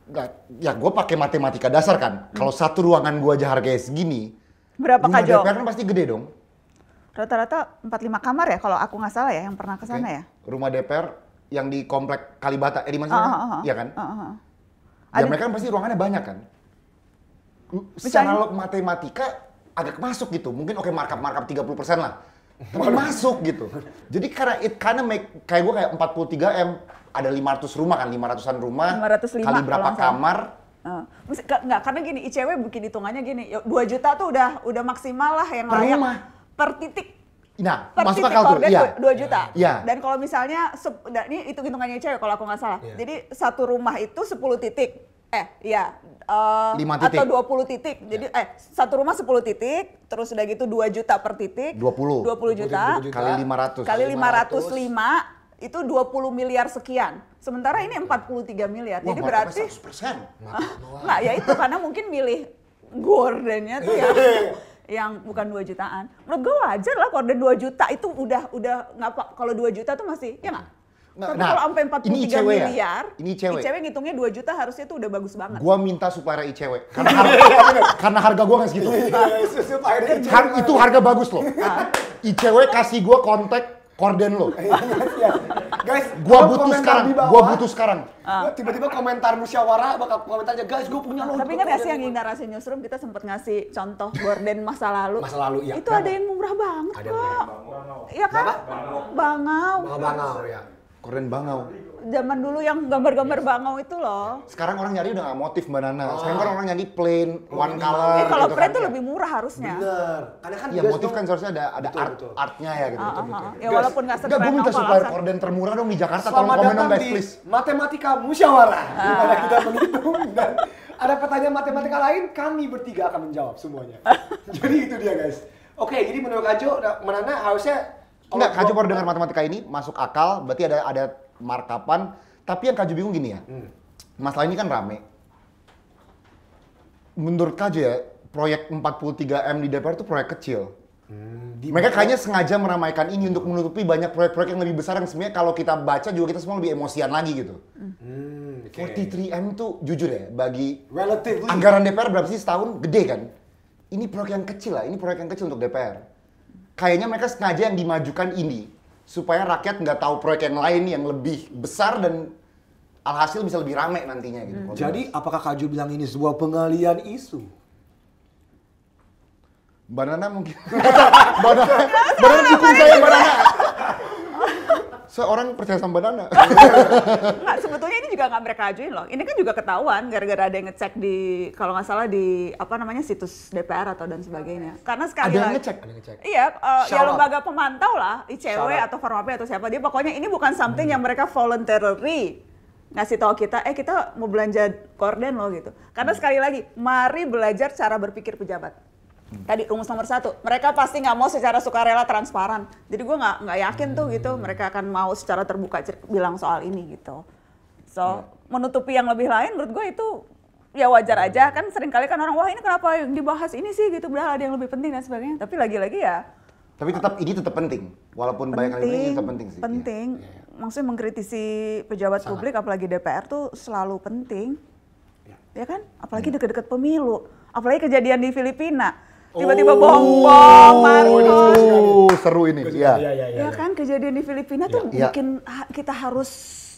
Nggak, ya gue pakai matematika dasar kan. Kalau satu ruangan gue aja harganya segini, Berapa rumah kajo? DPR kan pasti gede dong. Rata-rata 4-5 kamar ya kalau aku nggak salah ya yang pernah ke sana Oke. ya. Rumah DPR yang di komplek Kalibata, eh di mana ah, ah. Iya kan? Ah. Ya Ada- mereka kan pasti ruangannya banyak kan? Secara matematika agak masuk gitu. Mungkin oke markup markup 30% lah. <laughs> Tapi masuk gitu. Jadi karena it kinda make kayak gue kayak 43 M ada 500 rumah kan, 500-an rumah. 505 kali berapa kamar? Uh, mesti- ka- nggak karena gini ICW bikin hitungannya gini, ya, 2 juta tuh udah udah maksimal lah yang Per layak rumah. per titik. Nah, per masuk titik akal tuh. Iya. 2 juta. Iya. Dan kalau misalnya nah, ini hitung hitungannya cewek kalau aku nggak salah. Iya. Jadi satu rumah itu 10 titik. Eh, iya. eh, Lima titik. Atau 20 titik. Jadi eh satu rumah 10 titik, terus udah gitu 2 juta per titik. 20. 20 juta. 20 juta. Kali 500. Kali 505 itu 20 miliar sekian. Sementara ini 43 miliar. Jadi berarti 100%. <laughs> Nggak, ya itu karena mungkin milih gordennya tuh yang yang bukan 2 jutaan. Menurut gue wajar lah gorden 2 juta itu udah udah nggak apa kalau 2 juta tuh masih ya nggak? Nggak, Tapi nah, kalau sampai 43 ini ICW ya? miliar, Ini ICW. ICW ngitungnya 2 juta harusnya tuh udah bagus banget. Gua minta supplier ICW. Karena harga, <laughs> karena harga gua nggak segitu. Susu airnya Har- itu harga bagus loh. ICW kasih gua kontak korden lo. <laughs> Iya. Guys, Gua butuh sekarang. bawah, Gua butuh sekarang. gua Tiba-tiba komentar musyawarah bakal komentarnya guys, gue punya lo. Tapi ingat gak sih yang di narasi newsroom kita sempat ngasih contoh gorden masa lalu? Masa lalu, iya. Itu ada yang murah banget Ada kok. Iya kan? Bangau. Bangau bangau ya. Korden bangau. Zaman dulu yang gambar-gambar bangau itu loh. Sekarang orang nyari udah nggak motif Mbak Nana. Sekarang kan orang nyari plain, one color. Eh kalau gitu brand kan. tuh lebih murah harusnya. Bener. Karena kan Iya guys motif kan seharusnya ada ada Betul, art betul. artnya ya gitu. Ah, betul. ah. Ya walaupun nggak Enggak, gue sekeren minta supplier korden termurah dong di Jakarta. Tolong Selamat komen dong guys please. Matematika Musyawarah. Di Ah. mana kita menghitung dan ada pertanyaan matematika lain, kami bertiga akan menjawab semuanya. <laughs> jadi itu dia guys. Oke, jadi menurut Ajo, Menana harusnya Enggak, gua- baru dengar matematika ini masuk akal, berarti ada ada markapan. Tapi yang Kaju bingung gini ya, masalah ini kan rame. Menurut Kaju ya, proyek 43 m di DPR itu proyek kecil. di Mereka kayaknya sengaja meramaikan ini untuk menutupi banyak proyek-proyek yang lebih besar yang sebenarnya kalau kita baca juga kita semua lebih emosian lagi gitu. Hmm, oke. 43 m tuh jujur ya, bagi Relatively. anggaran DPR berapa sih setahun? Gede kan? Ini proyek yang kecil lah, ini proyek yang kecil untuk DPR. Kayaknya mereka sengaja yang dimajukan ini supaya rakyat nggak tahu proyek yang lain yang lebih besar dan alhasil bisa lebih rame nantinya gitu. Kalau Jadi apakah Kaju bilang ini sebuah pengalian isu? Mbak Nana mungkin. <laughs> Mbak Nana, Mbak Nana dukung saya Mbak Nana. Seorang percaya sama Mbak Nana. <laughs> Nggak, sebetulnya ini juga nggak mereka ajuin loh. Ini kan juga ketahuan gara-gara ada yang ngecek di kalau nggak salah di apa namanya situs DPR atau dan sebagainya. Karena sekali Ada yang lagi ngecek? Ada yang ngecek. Iya, eh, ya out. lembaga pemantau lah, ICW Shout out. atau Formapi atau siapa dia pokoknya ini bukan something yang mereka voluntarily ngasih tahu kita, eh kita mau belanja korden loh gitu. Karena sekali lagi, mari belajar cara berpikir pejabat. Tadi rumus nomor satu, mereka pasti nggak mau secara sukarela transparan. Jadi gue nggak nggak yakin tuh gitu, mereka akan mau secara terbuka bilang soal ini gitu. So menutupi yang lebih lain, menurut gue itu ya wajar aja kan. Seringkali kan orang wah ini kenapa yang dibahas ini sih gitu, padahal ada yang lebih penting dan sebagainya. Tapi lagi-lagi ya Tapi tetap ini tetap penting. Walaupun banyak kali ini tetap penting sih. Iya. Penting. Maksudnya mengkritisi pejabat publik apalagi DPR tuh selalu penting. Ya kan? Apalagi Iya. deket-deket pemilu. Apalagi kejadian di Filipina. Tiba-tiba bom-bom, Marcos. Oh, seru ini. Iya. Iya, iya, iya. Ya kan kejadian di Filipina tuh Iya. bikin ha- kita harus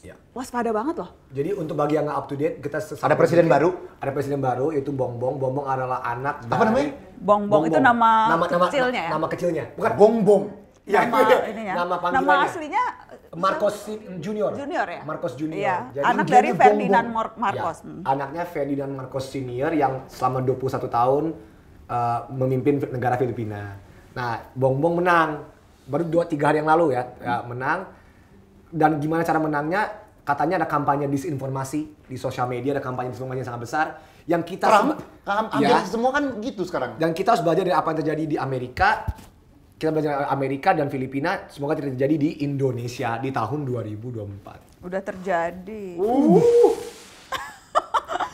Iya. waspada banget loh. Jadi untuk bagi yang nggak up to date, kita Ada presiden baru? Ada presiden baru yaitu Bongbong. Bongbong adalah anak Apa dari- namanya? Bongbong itu nama kecilnya ya? Nama kecilnya. Bukan. Bongbong. Iya, nama iya. ininya. Nama Nama panggilannya. aslinya Marcos Junior. Junior ya? Marcos Junior. Iya, Jadi anak dari ini Ferdinand Marcos. Ya. Anaknya Ferdinand Marcos Senior yang selama 21 tahun uh, memimpin negara Filipina. Nah, Bongbong menang. Baru 2-3 hari yang lalu ya, ya menang. Dan gimana cara menangnya? Katanya ada kampanye disinformasi di sosial media, ada kampanye disinformasi yang sangat besar. Yang kita Trump, seba- Trump, Ya. Semua kan gitu sekarang. dan kita harus belajar dari apa yang terjadi di Amerika. Kita belajar dari Amerika dan Filipina, semoga tidak terjadi di Indonesia di tahun 2024. Udah terjadi. Tim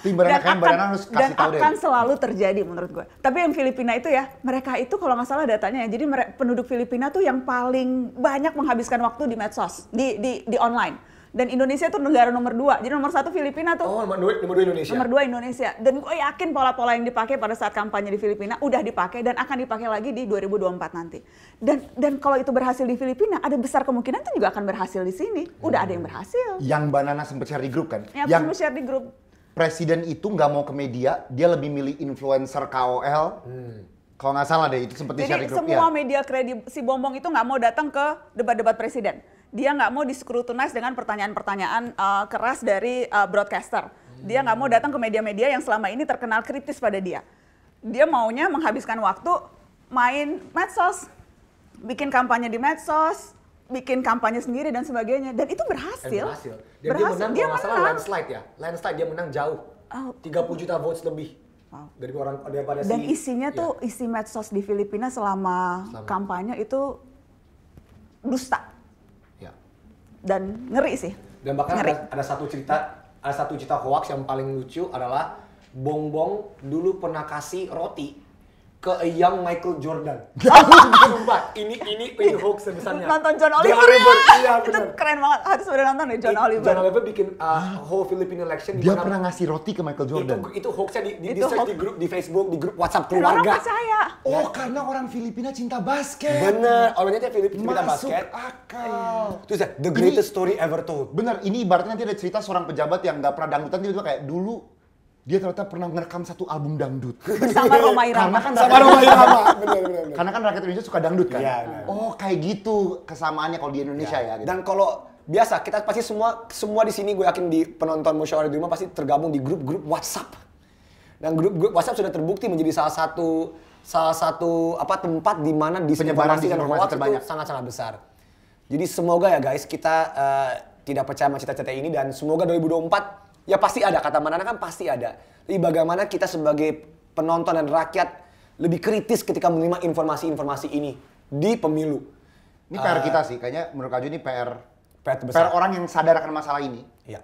Kayaknya Mbak Nana harus dan kasih tahu deh. akan selalu terjadi menurut gue. Tapi yang Filipina itu ya, mereka itu kalau nggak salah datanya ya, jadi penduduk Filipina tuh yang paling banyak menghabiskan waktu di medsos, di di di online. Dan Indonesia tuh negara nomor dua. Jadi nomor satu Filipina tuh. Oh, nomor dua, nomor dua Indonesia. Nomor dua Indonesia. Dan gue yakin pola-pola yang dipakai pada saat kampanye di Filipina udah dipakai dan akan dipakai lagi di 2024 nanti. Dan dan kalau itu berhasil di Filipina, ada besar kemungkinan itu juga akan berhasil di sini. Udah ada yang berhasil. Yang Mbak Nana sempat share di grup kan? Ya, yang yang share di grup. Presiden itu nggak mau ke media, dia lebih milih influencer KOL. Kalau nggak salah deh, itu sempat di share Jadi semua ya. media kredib si Bombong itu nggak mau datang ke debat-debat presiden. Dia nggak mau discrutinize dengan pertanyaan-pertanyaan uh, keras dari uh, broadcaster. Dia nggak mau datang ke media-media yang selama ini terkenal kritis pada dia. Dia maunya menghabiskan waktu main medsos. bikin kampanye di medsos, bikin kampanye sendiri dan sebagainya dan itu Dan berhasil. berhasil. Dan dia menang kalau nggak salah landslide ya. Landslide dia menang jauh. Oh. 30 juta votes lebih. Wow. Dari orang daripada Dan si isinya ya. tuh isi medsos di Filipina selama, Selama. kampanye itu dusta Ya. dan ngeri sih. Dan bahkan ngeri. ada, ada satu cerita, ada satu cerita hoax yang paling lucu adalah Bongbong dulu pernah kasih roti ke a young Michael Jordan. <laughs> Sumpah, ini ini ini hoax sebesarnya. Nonton John Oliver, iya itu benar. keren banget. Harus udah nonton deh John Oliver. John Oliver bikin uh, whole Philippine election di Dia pernah ngasih roti ke Michael Jordan. Itu, itu hoaxnya di, di, di Itu search hoax. di grup di Facebook, di grup WhatsApp Dan orang keluarga. percaya. Oh, karena orang Filipina cinta basket. Bener, orangnya Filipina Masuk basket. akal. Terus ya, the greatest story ever told. Bener, ini ibaratnya nanti ada cerita seorang pejabat yang nggak pernah dangdutan tiba-tiba kayak dulu dia ternyata pernah ngerekam satu album dangdut. <laughs> Sama Roma Karena Irama. kan Sama Roma Irama, <laughs> bener bener. bener. karena kan rakyat Indonesia suka dangdut kan. Bener. Oh, kayak gitu kesamaannya kalau di Indonesia ya. gitu. Dan kalau biasa kita pasti semua semua di sini gue yakin di penonton musyawarah di rumah pasti tergabung di grup-grup WhatsApp. Dan grup-grup WhatsApp sudah terbukti menjadi salah satu salah satu apa tempat di mana disinformasi dan hoax terbanyak. sangat-sangat besar. Jadi semoga ya guys kita eh, tidak percaya sama cita-cita ini dan semoga 2024 ya pasti ada kata Manana kan pasti ada. Tapi bagaimana kita sebagai penonton dan rakyat lebih kritis ketika menerima informasi-informasi ini di pemilu. Ini PR kita sih, kayaknya menurut Kaju ini PR PR terbesar. PR orang yang sadar akan masalah ini Iya.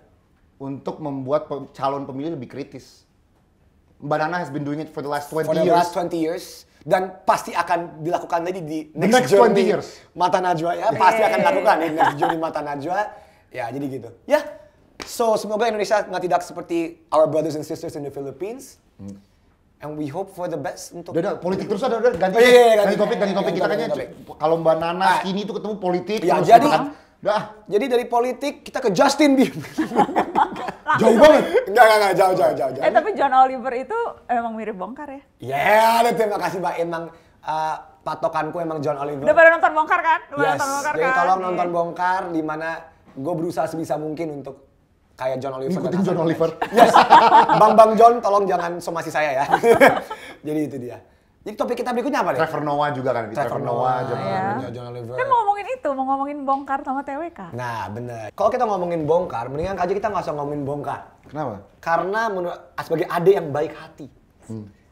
untuk membuat pe- calon pemilih lebih kritis. Mbak Nana has been doing it for the last 20 for the years. last 20 years dan pasti akan dilakukan lagi di The next, next 20 journey years. Mata Najwa ya pasti akan dilakukan di next journey Mata Najwa ya jadi gitu ya so semoga Indonesia nggak tidak seperti our brothers and sisters in the Philippines and we hope for the best untuk Udah, udah, politik terus ada, udah ganti, Oh, iya, iya, ganti, ganti. topik, ganti topik. Ganti Kita topik, kayaknya ganti cu- kalau Mbak Nana Ah. skinny itu ketemu politik. Ya, jadi- gitu kan. Udah, jadi dari politik kita ke Justin Bieber <laughs> jauh banget. Enggak, enggak, enggak, jauh, jauh, jauh, jauh. Eh tapi John Oliver itu emang mirip bongkar ya? Ya, ada terima kasih Mbak. Emang uh, patokanku emang John Oliver. Udah pada nonton bongkar kan? Udah Yes, nonton bongkar jadi kan? tolong Iya. nonton bongkar di mana gue berusaha sebisa mungkin untuk kayak John Oliver. Ngikutin dan John Hasan Oliver. Yes, <laughs> Bang Bang John tolong jangan somasi saya ya. <laughs> jadi itu dia. Jadi topik kita berikutnya apa deh? Trevor Noah juga kan. Trevor Noah, John. Oliver. John Oliver. Kan mau ngomongin itu, mau ngomongin bongkar sama TWK. Nah bener. Kalau kita ngomongin bongkar, mendingan aja kita nggak usah ngomongin bongkar. Kenapa? Karena menurut sebagai adik yang baik hati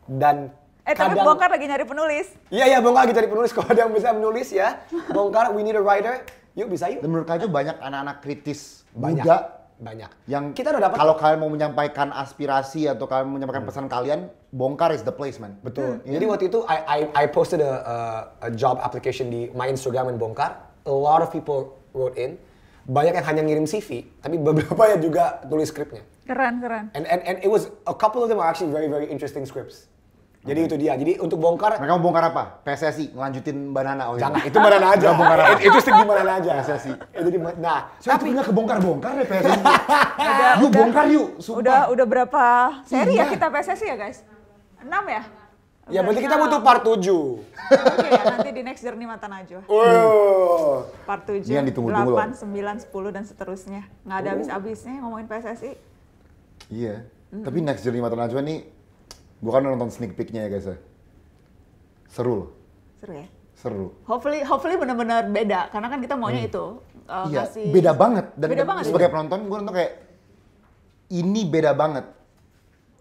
dan Eh tapi kadang- bongkar lagi nyari penulis. Iya iya bongkar lagi cari penulis <laughs> kalau ada yang bisa menulis ya. Bongkar we need a writer. Yuk bisa yuk. Dan menurut Kaju banyak anak-anak kritis Banyak. muda Banyak. yang kita udah dapat kalau kalian mau menyampaikan aspirasi atau kalian mau menyampaikan pesan kalian, bongkar is the place man. Betul. Jadi waktu itu I I, I posted a, a, a job application di my Instagram and bongkar. A lot of people wrote in. Banyak yang hanya ngirim CV, tapi beberapa yang juga tulis skripnya. Keren, keren. And and and it was a couple of them are actually very very interesting scripts. Jadi itu dia. Jadi untuk bongkar Mereka mau bongkar apa? PSSI ngelanjutin banana oh iya. jangan itu mana aja. Nggak bongkar apa? It- itu stick di mana aja. PSSI. Itu di nah, Saya tuh punya kebongkar-bongkar ya PSSI. <laughs> yuk bongkar yuk, sumpah. Udah udah berapa seri ya kita PSSI ya guys? 6 ya? ya berarti kita butuh part 7. Oke ya, nanti di next journey Mata Najwa. Oh. Part 7, Ini yang loh. 8, 9, 10 dan seterusnya. Nggak ada habis-habisnya ngomongin PSSI. Iya. Tapi next journey Mata Najwa nih, gua kan nonton sneak peek-nya ya guys ya. Seru loh, Seru ya? seru. Hopefully hopefully benar-benar beda karena kan kita maunya itu uh, iya, ngasih- beda banget. Dan Beda banget, sebagai penonton, gue nonton kayak ini beda banget.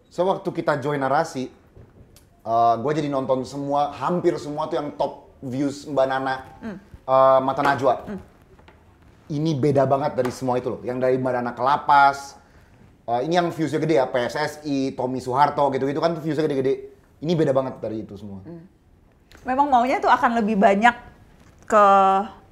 So waktu kita join narasi, gue jadi nonton semua, hampir semua tuh yang top views Mbak Nana, Hmm. eh, Mata Najwa. Ini beda banget dari semua itu loh. Yang dari Mbak Nana ke Lapas, eh, ini yang viewsnya gede ya, PSSI, Tommy Soeharto gitu-gitu kan viewsnya gede-gede. Ini beda banget dari itu semua. Hmm. Memang maunya tuh akan lebih banyak ke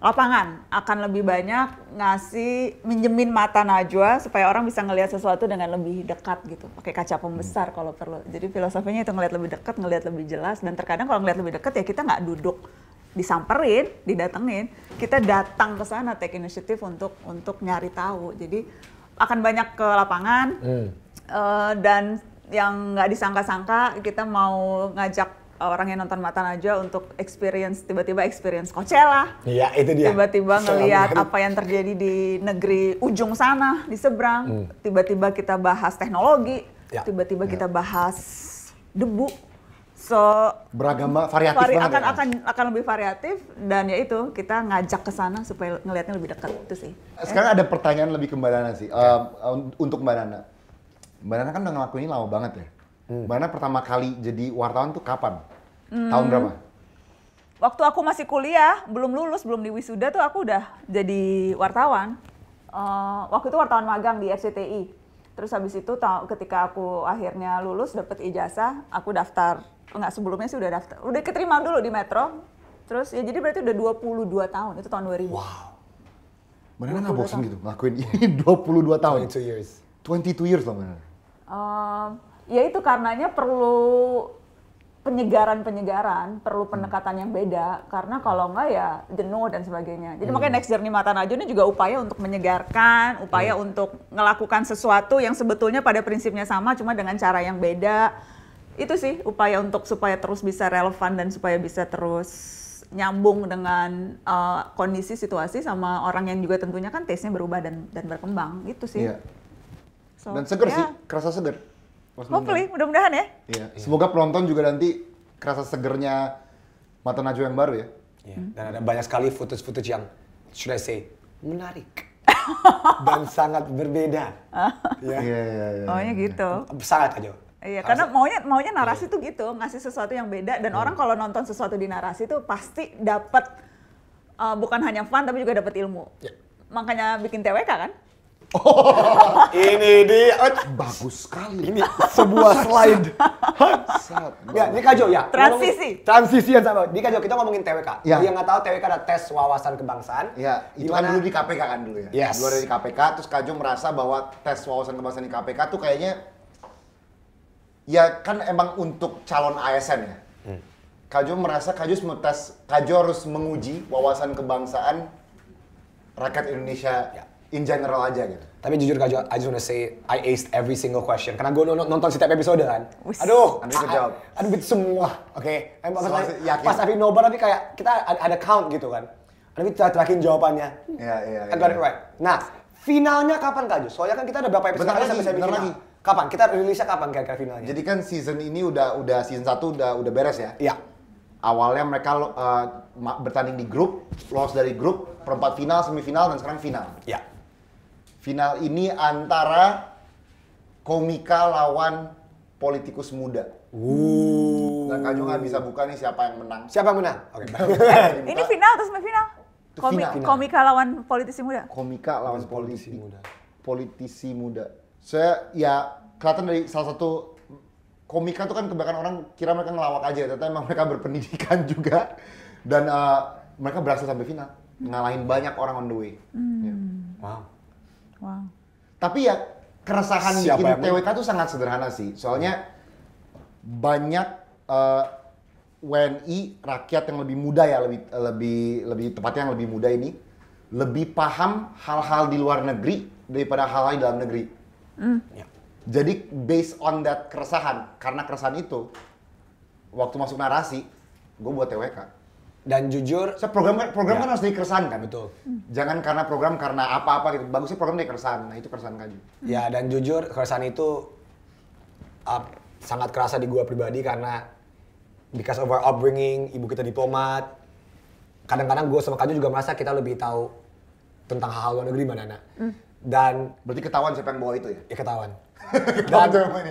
lapangan, akan lebih banyak ngasih minjemin mata Najwa supaya orang bisa ngelihat sesuatu dengan lebih dekat gitu, pakai kaca pembesar kalau perlu. Jadi filosofinya itu ngelihat lebih dekat, ngelihat lebih jelas dan terkadang kalau ngelihat lebih dekat ya kita nggak duduk disamperin, didatengin, kita datang ke sana take initiative untuk untuk nyari tahu. Jadi akan banyak ke lapangan eh, dan yang nggak disangka-sangka kita mau ngajak orang yang nonton Mata Najwa untuk experience tiba-tiba experience Coachella. Iya, itu dia. Tiba-tiba ngelihat apa yang terjadi di negeri ujung sana di seberang. Hmm. Tiba-tiba kita bahas teknologi. Ya. Tiba-tiba kita bahas debu. So Beragam banget, variatif vari- akan ya. akan akan lebih variatif dan ya itu kita ngajak ke sana supaya ngelihatnya lebih dekat itu sih. Sekarang ada pertanyaan lebih ke Mbak Nana sih. Eh, un- untuk Mbak Nana. Mbak Nana kan udah ngelakuin ini lama banget ya. Mbak Nana pertama kali jadi wartawan tuh kapan? Tahun berapa? Waktu aku masih kuliah, belum lulus, belum di wisuda tuh aku udah jadi wartawan. Eh, waktu itu wartawan magang di RCTI. Terus habis itu ketika aku akhirnya lulus dapet ijazah, aku daftar. Enggak sebelumnya sih udah daftar. Udah keterima dulu di Metro. Terus ya jadi berarti udah 22 tahun, itu tahun 2000. Mbak Nana nggak bosan gitu ngelakuin ini <laughs> 22 tahun? 22 years. 22 years loh Nana. Em, ya itu karenanya perlu penyegaran-penyegaran, perlu pendekatan yang beda. Karena kalau enggak ya jenuh dan sebagainya. Jadi makanya Next Journey Mata Najwa ini juga upaya untuk menyegarkan, upaya untuk melakukan sesuatu yang sebetulnya pada prinsipnya sama, cuma dengan cara yang beda. Itu sih upaya untuk supaya terus bisa relevan dan supaya bisa terus nyambung dengan eh, kondisi situasi sama orang yang juga tentunya kan taste-nya berubah dan dan berkembang gitu sih. Iya. So, Dan seger ya, sih, kerasa seger. Hopefully, mudah-mudahan ya. Iya. Semoga penonton juga nanti kerasa segernya Mata Najwa yang baru ya. Iya. Dan ada banyak sekali footage-footage yang, should I say, menarik. <laughs> dan sangat berbeda. Iya, ya. iya, iya. Maunya gitu. Sangat aja. Iya, karena maunya maunya narasi tuh gitu, ngasih sesuatu yang beda dan orang kalau nonton sesuatu di narasi tuh pasti dapat uh, bukan hanya fun tapi juga dapat ilmu. Ya. Makanya bikin TWK kan? <laughs> Ini dia, oh, Bagus sekali. ini sebuah slide. <laughs> Ya, ini Kak Jo ya. Transisi. Transisi yang sama. Di Kak Jo, kita ngomongin TWK. Ya. Yang nggak tahu TWK ada tes wawasan kebangsaan. Iya, itu Dimana- kan dulu di KPK kan dulu ya. Yes. Dulu ada di KPK, terus Kajo merasa bahwa tes wawasan kebangsaan di KPK tuh kayaknya ya kan emang untuk calon ASN ya. Hmm. Kajo merasa Kajo tes, Kajo harus menguji wawasan kebangsaan rakyat Indonesia Ya. in general aja gitu. Tapi jujur Kak Jo, I just wanna say I aced every single question. Karena gue nonton setiap episode kan. Aduh, I- jawab. Aduh, semua. Oke. Emang So, pas, yakin? pas Afi nobar tapi kayak kita ada, count gitu kan. Tapi kita terakhir jawabannya. Iya, iya, I got iya. it right. Nah, finalnya kapan Kak Jo? Soalnya kan kita ada berapa episode Bentar lagi lagi, sampai semifinal. bentar lagi. Kapan? Kita rilisnya kapan kira-kira finalnya? Jadi kan season ini udah udah season 1 udah udah beres ya. Iya. Awalnya mereka uh, bertanding di grup, lolos dari grup, perempat final, semifinal dan sekarang final. Iya. Final ini antara komika lawan politikus muda. Uh. Dan Kak Jo nggak bisa buka nih siapa yang menang. Siapa yang menang? Oke. <laughs> Ini final atau semifinal? Komik, final. komika lawan politisi muda. Komika lawan Politisi politisi muda. Politisi muda. Saya ya kelihatan dari salah satu komika tuh kan kebanyakan orang kira mereka ngelawak aja, ternyata emang <laughs> mereka berpendidikan juga dan uh, mereka berhasil sampai final, ngalahin banyak orang on the way. Ya. wow. Wow. Tapi ya keresahan Siapa bikin TWK tuh sangat sederhana sih. Soalnya banyak eh, WNI rakyat yang lebih muda ya, lebih lebih lebih tepatnya yang lebih muda ini lebih paham hal-hal di luar negeri daripada hal-hal di dalam negeri. Ya. Jadi based on that keresahan, karena keresahan itu waktu masuk narasi, gue buat TWK. Dan jujur, Saya program kan program Ya. kan harus dari keresahan kan. Betul. Jangan karena program karena apa-apa gitu. Bagusnya program dari keresahan. Nah itu keresahan kaji. Ya dan jujur keresahan itu uh, sangat kerasa di gua pribadi karena because of our upbringing, ibu kita diplomat. Kadang-kadang gua sama Kaju juga merasa kita lebih tahu tentang hal-hal luar negeri mbak Nana. Dan Berarti ketahuan siapa yang bawa itu ya? ya ketahuan. <laughs> Dan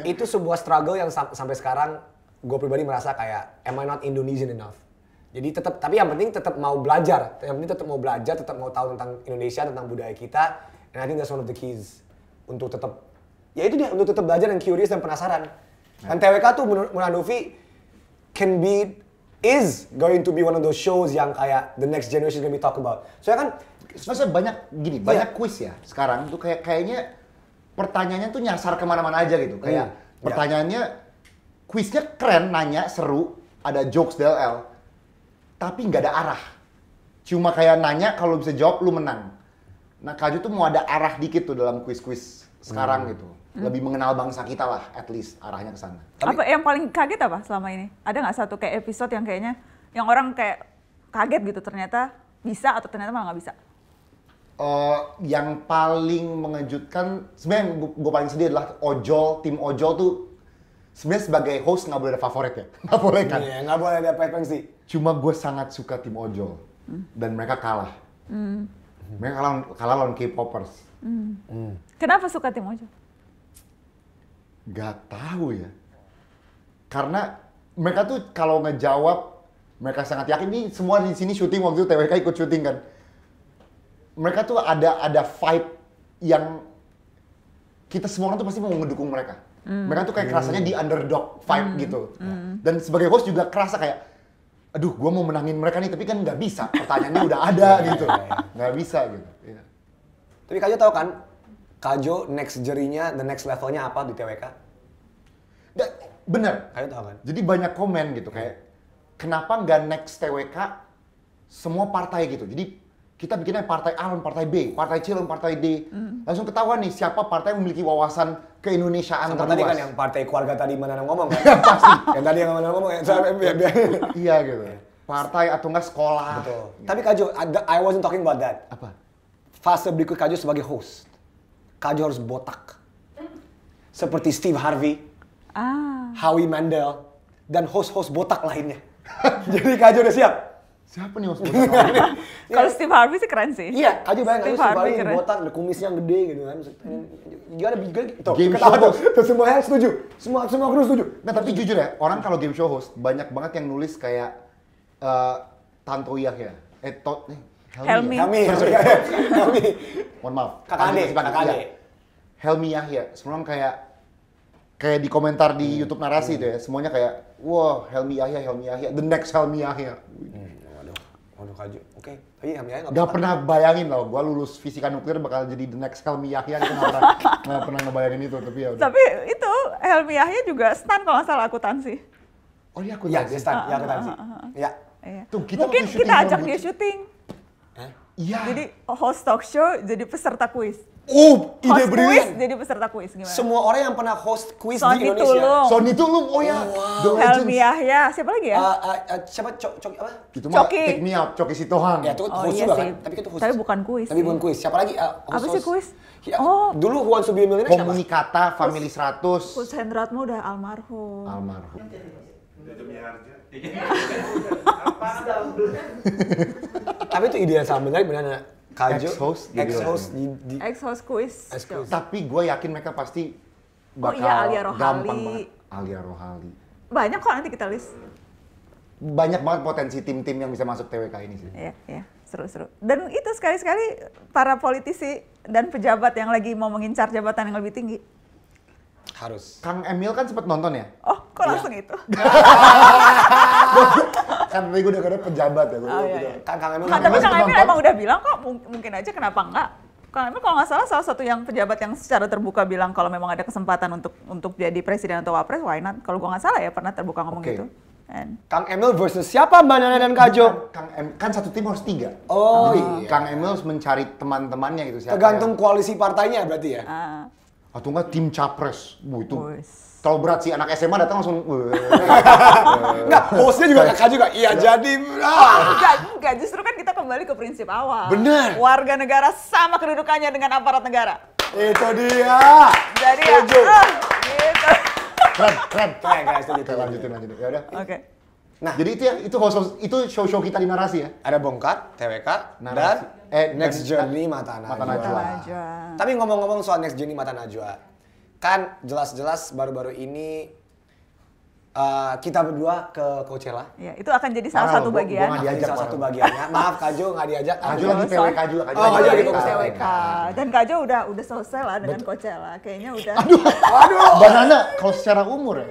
itu sebuah struggle yang sam- sampai sekarang gue pribadi merasa kayak am I not Indonesian enough? Jadi tetap tapi yang penting tetap mau belajar. Yang penting tetap mau belajar, tetap mau tahu tentang Indonesia, tentang budaya kita. And I think that's one of the keys untuk tetap ya itu dia untuk tetap belajar dan curious dan penasaran. Dan TWK tuh menurut Handovi can be is going to be one of those shows yang kayak the next generation is gonna be talk about. Soalnya kan Soalnya banyak gini, Iya. banyak kuis ya sekarang tuh kayak kayaknya pertanyaannya tuh nyasar ke mana-mana aja gitu. Kayak Hmm, ya. pertanyaannya kuisnya keren, nanya seru, ada jokes DLL, tapi nggak ada arah. Cuma kayak nanya kalau bisa jawab lu menang. Nah Kaju tuh mau ada arah dikit tuh dalam kuis-kuis sekarang Hmm. gitu. Lebih mengenal bangsa kita lah, at least arahnya ke sana. Tapi- apa yang paling kaget apa selama ini? Ada nggak satu kayak episode yang kayaknya yang orang kayak kaget gitu ternyata bisa atau ternyata malah nggak bisa? Eh, yang paling mengejutkan sebenarnya gue paling sedih adalah ojol tim ojol tuh sebenarnya sebagai host nggak boleh ada favorit ya, <laughs> nggak boleh kan. Iya, nggak boleh ada preferensi. Cuma gue sangat suka tim ojol dan mereka kalah. Mereka kalah, kalah lawan K-popers. Kenapa suka tim Ojo? Gak tahu ya. Karena mereka tuh kalau ngejawab mereka sangat yakin nih semua di sini syuting waktu itu TWK ikut syuting kan. Mereka tuh ada ada vibe yang kita semua orang tuh pasti mau ngedukung mereka. Mereka tuh kayak kerasanya di underdog vibe gitu. Dan sebagai host juga kerasa kayak aduh gua mau menangin mereka nih tapi kan nggak bisa pertanyaannya udah ada <laughs> gitu nggak bisa gitu Iya. Tapi Kajo tahu kan, Kajo next jerinya, the next levelnya apa di TWK? Da- bener Kajo tahu kan? Jadi banyak komen gitu kayak kenapa nggak next TWK semua partai gitu. Jadi kita bikinnya partai A lawan partai B, partai C lawan partai D. Langsung ketahuan nih siapa partai yang memiliki wawasan keindonesiaan Sama tadi kan terluas. yang partai keluarga tadi mana yang ngomong kan? <laughs> Pasti. yang tadi yang mana ngomong ya. Saya biar biar. Iya gitu. Partai atau enggak sekolah. Betul. Tapi Kajo, ada- I wasn't talking about that. Apa? Fase berikut Kajo sebagai host. Kajo harus botak. Seperti Steve Harvey, Ah, Howie Mandel, dan host-host botak lainnya. <laughs> Jadi Kajo udah siap? Siapa nih host <laughs> kalau Steve Harvey sih keren sih. Iya, Kajo bayangin Steve Steve Harvey keren. botak, ada kumisnya yang gede gitu kan. Gimana, gimana, tuh, Game ketawa show tuh, host. tuh semuanya setuju. Semua semua kru setuju. Nah tapi jujur ya, orang kalau game show host banyak banget yang nulis kayak eh Tanto Yahya. Eh, Tot, nih, Helmi. ya? Kami, Sorry, sorry. <laughs> kami. Mohon maaf. Kakak silakan. kakak Iya. adik. Helmi Yahya. Semua orang kayak kayak di komentar di YouTube narasi itu ya, semuanya kayak wah Helmi Yahya, Helmi Yahya, the next Helmi Yahya. Waduh, waduh Kajo. Oke, tapi Helmi Yahya nggak Gak botak. pernah bayangin loh, gua lulus fisika nuklir bakal jadi the next Helmi Yahya, itu nggak pernah, <laughs> nggak pernah ngebayangin itu, tapi ya udah. Tapi itu Helmi Yahya juga stan kalau nggak salah akuntansi. Oh iya aku Iya, dia sih. stand, ya akuntansi. Ya. Iya. Tuh, kita Mungkin kita ajak dia syuting. Hah? Iya. Jadi host talk show jadi peserta kuis. Oh, ide Host kuis brilian. jadi peserta kuis gimana? Semua orang yang pernah host quiz Sony di Indonesia. Tulung. Sony Tulung, oh ya, The Helmi Legends. Yahya, siapa lagi ya? Uh, uh, uh, siapa cok cok apa? Itu mah Coki. Take Me Out, Coki Sitohang. Ya itu Oh, host iya juga sih. kan? Tapi itu host. Tapi bukan kuis Tapi sih. bukan kuis. Siapa lagi? Uh, host, Apa sih kuis? Ya, Oh. Dulu Who Wants to Be a Millionaire siapa? Komunikata, Family 100. Kus Hendratmo udah almarhum. Almarhum. Tapi itu ide yang sangat menarik benar Kajo. Ex-host Ex-host di, di Ex host kuis. Ex-host. Tapi gue yakin mereka pasti bakal iya, Alia Rohali. gampang banget. Alia Rohali. Banyak kok nanti kita list. Banyak banget potensi tim-tim yang bisa masuk TWK ini sih. Iya, iya. Seru-seru. Dan itu sekali-sekali para politisi dan pejabat yang lagi mau mengincar jabatan yang lebih tinggi. harus. Kang Emil kan sempat nonton ya? Oh, kok Iya. langsung itu? <laughs> <laughs> kan tadi gue udah kira pejabat ya. Gua Oh, iya, iya. Kan Kang Emil Nah, tapi Kang Emil emang udah bilang kok mung- mungkin aja kenapa enggak. Kang Emil kalau nggak salah salah satu yang pejabat yang secara terbuka bilang kalau memang ada kesempatan untuk untuk jadi presiden atau wapres, why not? Kalau gua nggak salah ya pernah terbuka ngomong Oke. gitu. And Kang Emil versus siapa Mbak Nana dan Kajo? Kang Em, kan satu tim harus tiga. Oh Jadi iya. Kang Emil harus mencari teman-temannya gitu siapa Tergantung yang- koalisi partainya berarti ya. ah, atau enggak tim capres. Bu itu Wis. Kalau berat sih anak SMA datang langsung Enggak, <laughs> hostnya juga kakak juga. Iya jadi. Ah. enggak, enggak, justru kan kita kembali ke prinsip awal. Bener. Warga negara sama kedudukannya dengan aparat negara. Itu dia. Jadi ya, Setuju. ah, gitu. keren, keren. Keren, setuju. Oke, lanjutin lanjutin. Ya udah. Oke. Nah, Jadi itu ya, itu host, host- itu show-show kita di narasi ya. ada bongkar, TWK, dan Narasi. Eh, Next dan- Journey Mata Najwa. Mata Najwa. Najwa. Tapi ngomong-ngomong soal Next Journey Mata Najwa, kan jelas-jelas baru-baru ini eh, kita berdua ke Coachella. Ya, itu akan jadi salah Parah satu gua- bagian. gua nggak Ini diajak salah satu bagiannya. Maaf Kajo nggak diajak. Aduh. lagi PWK juga. Kaju Oh, lagi Kaju lagi PWK. TWK. Dan Kajo udah udah selesai lah dengan Coachella. Kayaknya udah. Aduh. Banana kalau secara umur ya.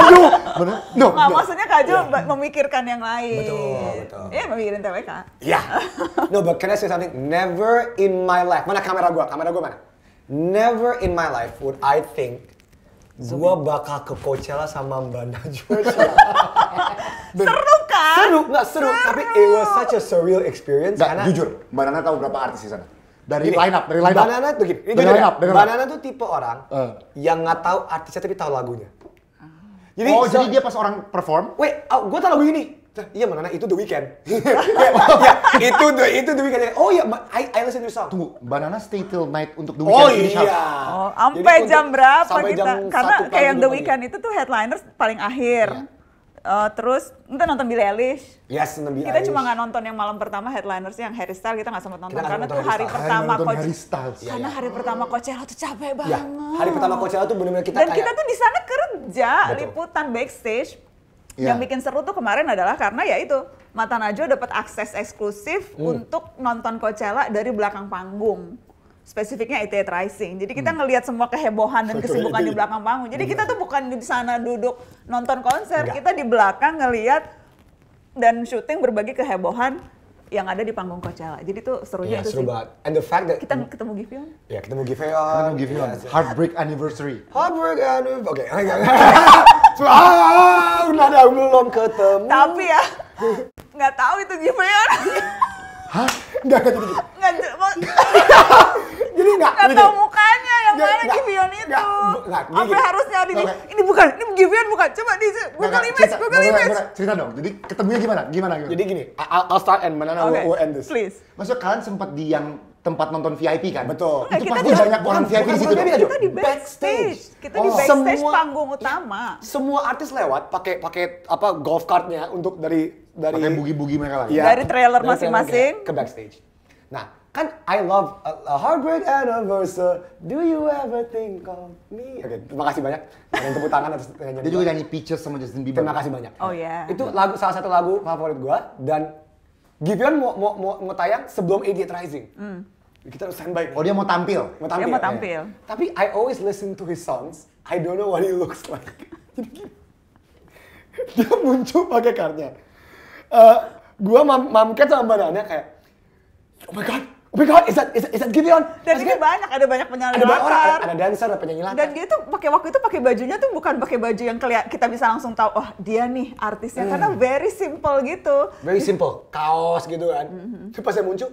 Aduh. Bener? No, Nggak, no. maksudnya Kajo ba- memikirkan yang lain. Betul, betul. Iya, memikirin TWK. Ya. No, but can I say something? Never in my life. Mana kamera gua? Kamera gua mana? Never in my life would I think gua bakal ke Coachella sama Mbak Najwa. <laughs> Seru kan? seru, nggak seru, tapi it was such a surreal experience Nggak, karena jujur, Mbak Nana tahu berapa artis di sana? Dari Gini, line up, dari line up. Banana tuh gini, ini Dari line up, dari line up. Banana tuh tipe orang Eh. yang nggak tahu artisnya tapi tahu lagunya. Jadi, oh, so- jadi dia pas orang perform, wait, oh, gue tahu lagu ini, Nah, Iya mana itu The Weeknd. <laughs> ya, itu the itu The Weeknd. Oh iya, I, I listen to your song. Tunggu, Banana stay till night untuk The Oh Weeknd finish up. iya. Oh, Jadi sampai jam berapa sampai kita? jam Karena kayak yang The pagi. Weeknd itu tuh headliners paling akhir. Iya. Eh, terus kita nonton Billie Eilish. Yes, Nabi Kita cuma nggak nonton yang malam pertama headliners yang Harry Styles kita nggak sempat nonton Kita karena nonton tuh hari pertama Nonton Coach- Harry Styles. Iya, karena hari pertama Coachella tuh capek banget. Ya, hari pertama Coachella tuh benar-benar kita Dan kayak kita tuh di sana kerja Betul. liputan backstage. Iya. Yang bikin seru tuh kemarin adalah karena ya itu Mata Najwa dapat akses eksklusif Hmm. untuk nonton Coachella dari belakang panggung. Spesifiknya ITT Rising. Jadi kita ngelihat semua kehebohan dan kesibukan di belakang panggung. Jadi kita tuh bukan di sana duduk nonton konser, Enggak. kita di belakang ngelihat dan syuting berbagai kehebohan yang ada di panggung Coachella. Jadi tuh serunya Iya, itu seru sih. banget. And the fact that Kita ketemu Givion. ya ketemu Giveon. Kan give you Yes. heartbreak anniversary. Heartbreak and oke. So, ah, nada belum ketemu. Tapi ya nggak tahu itu Givion. Hah? Enggak enggak gitu. nggak mau- Jadi enggak. nggak gini, tahu gini. mukanya yang mana Givion itu. Apa gini. harus nyari di ini bukan, ini Givion bukan. Coba di Google Image, cerita, Google Image. cerita dong. Jadi ketemunya gimana? Gimana? gimana? Jadi gini, I'll, I'll start and Manana Oke, will, will end this. please. Maksudnya kalian sempat di yang tempat nonton VIP kan? Betul. Nggak, Itu pasti banyak orang VIP di situ Kita di backstage. Backstage. Kita di Oh. backstage Semua- panggung utama. Semua artis lewat pakai pakai apa golf cartnya untuk dari dari Pakai bugi-bugi mereka lagi. Iya. Dari trailer masing-masing. ke backstage. Nah, kan I love a, a heartbreak anniversary. Do you ever think of me? Oke, terima kasih banyak. Yang tepuk tangan atas nyanyian Dia juga nyanyi Peaches sama Justin Bieber. Terima kasih banyak. Oh, iya. Itu lagu salah satu lagu favorit gua dan Givion mau mau mau, mau tayang sebelum Idiot Rising. Kita harus standby. Oh dia mau tampil? mau tampil. Dia mau tampil. Tapi I always listen to his songs. I don't know what he looks like. <laughs> Jadi. Dia muncul pakai kartnya. Eh, gua mam mamket sama banana kayak, oh my god, oh my god, is that is that, is that Gideon? Dan ini banyak, ada banyak penyanyi ada banyak orang, ada, ada dancer, ada penyanyi latar. Dan dia tuh pakai waktu itu pakai bajunya tuh bukan pakai baju yang keliat, kita bisa langsung tahu, oh dia nih artisnya karena very simple gitu. Very simple, kaos gitu kan. Terus pas saya muncul,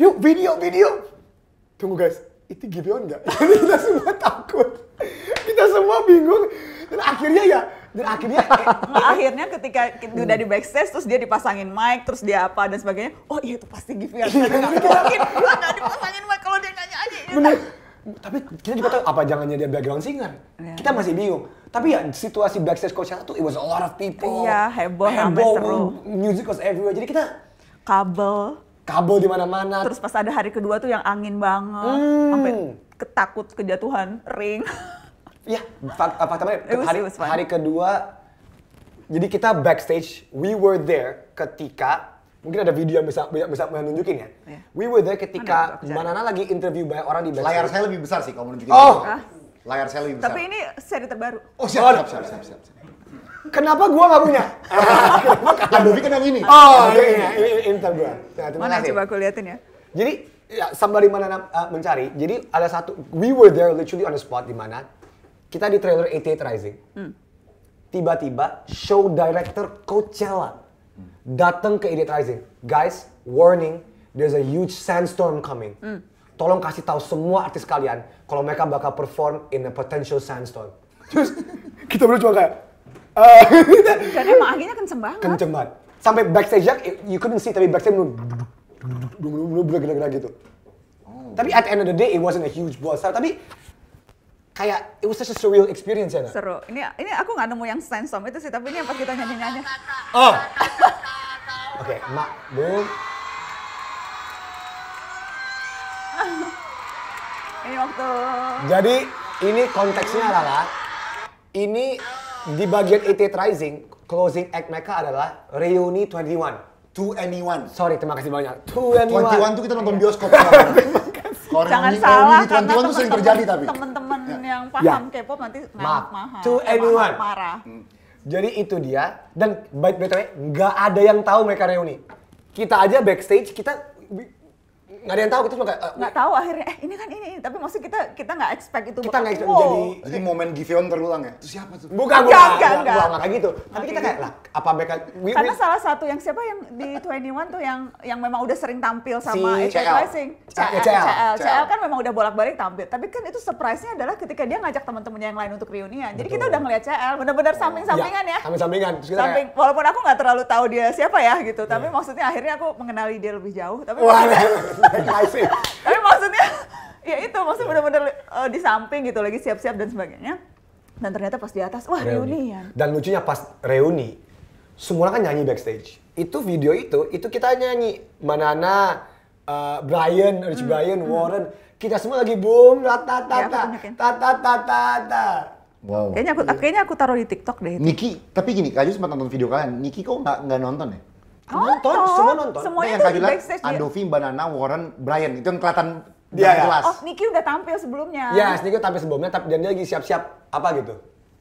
yuk video, video. Tunggu guys, itu Gideon nggak? <laughs> Kita semua takut. Kita semua bingung. Dan akhirnya ya, dan akhirnya <laughs> Nah, akhirnya ketika udah di backstage terus dia dipasangin mic terus dia apa dan sebagainya oh iya itu pasti Givian nggak mungkin gila nggak dipasangin mic kalau dia nyanyi aja gitu. Bener. Tapi kita juga tahu apa jangannya dia background singer. Iya. Kita masih bingung. Tapi ya situasi backstage Coachella tuh it was a lot of people. Iya, heboh, ramai, seru. Music was everywhere. Jadi kita kabel kabel di mana-mana. terus pas ada hari kedua tuh yang angin banget Hmm. sampai ketakut kejatuhan ring <laughs> Ya, fak- fakta fakta was- hari, it was fun. hari kedua, jadi kita backstage, we were there ketika, mungkin ada video yang bisa bisa, bisa menunjukin ya. Iya. We were there ketika? Manana lagi interview banyak orang di backstage. Layar saya lebih besar sih kalau menunjukin. Oh. itu. Layar saya lebih besar. tapi ini seri terbaru Oh siap, siap, siap, siap, siap. siap. Kenapa gua nggak punya? Adobe <laughs> kan yang ini. oh, iya, iya, ini, ini ntar gua. Nah, terima mana kasih. coba aku liatin ya Jadi ya, sembari mana uh, mencari, jadi ada satu, we were there literally on the spot di mana kita di trailer 88 Rising. Tiba-tiba show director Coachella datang ke 88 Rising. Guys, warning, there's a huge sandstorm coming. Tolong kasih tahu semua artis kalian kalau mereka bakal perform in a potential sandstorm. Terus kita berdua cuma kayak, eh, dan emang anginnya kenceng banget kenceng banget. Sampai backstage ya, you couldn't see tapi backstage belum belum gerak-gerak gitu. Tapi at the end of the day, it wasn't a huge boss. Tapi kayak it was such a surreal experience ya nggak? seru ini ini aku nggak nemu yang sandstorm itu sih tapi ini yang pas kita nyanyi nyanyi Oh. Oke, mak, bu. ini waktu Jadi ini konteksnya adalah ini di bagian 88 Rising closing act mereka adalah reuni 21. To anyone. Sorry, terima kasih banyak. 21. 21 tuh kita nonton bioskop. <laughs> Jangan reuni- salah reuni karena 21 tuh sering terjadi tapi. teman-teman yang Ya. paham K-pop nanti Maaf. mahal To anyone. marah Jadi itu dia dan baik BTW nggak ada yang tahu mereka reuni. Kita aja backstage kita nggak ada yang tahu kita cuma kayak eh, nggak tahu akhirnya eh ini kan ini, ini. tapi maksud kita kita nggak expect itu kita nggak expect wow. jadi Jadi momen Giveon terulang ya? Itu siapa tuh? bukan Enggak, bukan enggak, enggak, enggak. kayak gitu tapi Oke. kita kayak lah apa mereka we- karena we- salah satu yang siapa yang di 21 tuh yang yang memang udah sering tampil sama Si CL. Rising CL. CL, CL. CL, CL kan memang udah bolak-balik tampil tapi kan itu surprise-nya adalah ketika dia ngajak teman-temannya yang lain untuk reunian jadi kita udah ngeliat CL bener-bener samping-sampingan ya samping-sampingan terus kita samping kayak walaupun aku nggak terlalu tahu dia siapa ya gitu tapi maksudnya akhirnya aku mengenali dia lebih jauh tapi tapi maksudnya ya itu maksudnya bener-bener eh, di samping gitu lagi siap-siap dan sebagainya dan ternyata pas di atas wah reunian Dan lucunya pas reuni, semua orang kan nyanyi backstage. Itu video itu, itu kita nyanyi. Manana, uh, Brian, Rich Brian, Warren, kita semua lagi boom, tata Hmm. Ya, tata, tunjukin. tata tata tata. Wow. kayaknya aku kayaknya aku taruh di TikTok deh itu. Niki, tapi gini, Kak Jo sempat nonton video kalian. Niki kok nggak nggak nonton ya? Nonton, semua nonton. Oh, Semuanya yang tuh di backstage. Andovi, Banana, Warren, Brian. Itu yang kelihatan Dia, nggak ya. jelas. Oh, Niki udah tampil sebelumnya. Ya, Sneaker tampil sebelumnya, tapi dan dia lagi siap-siap apa gitu.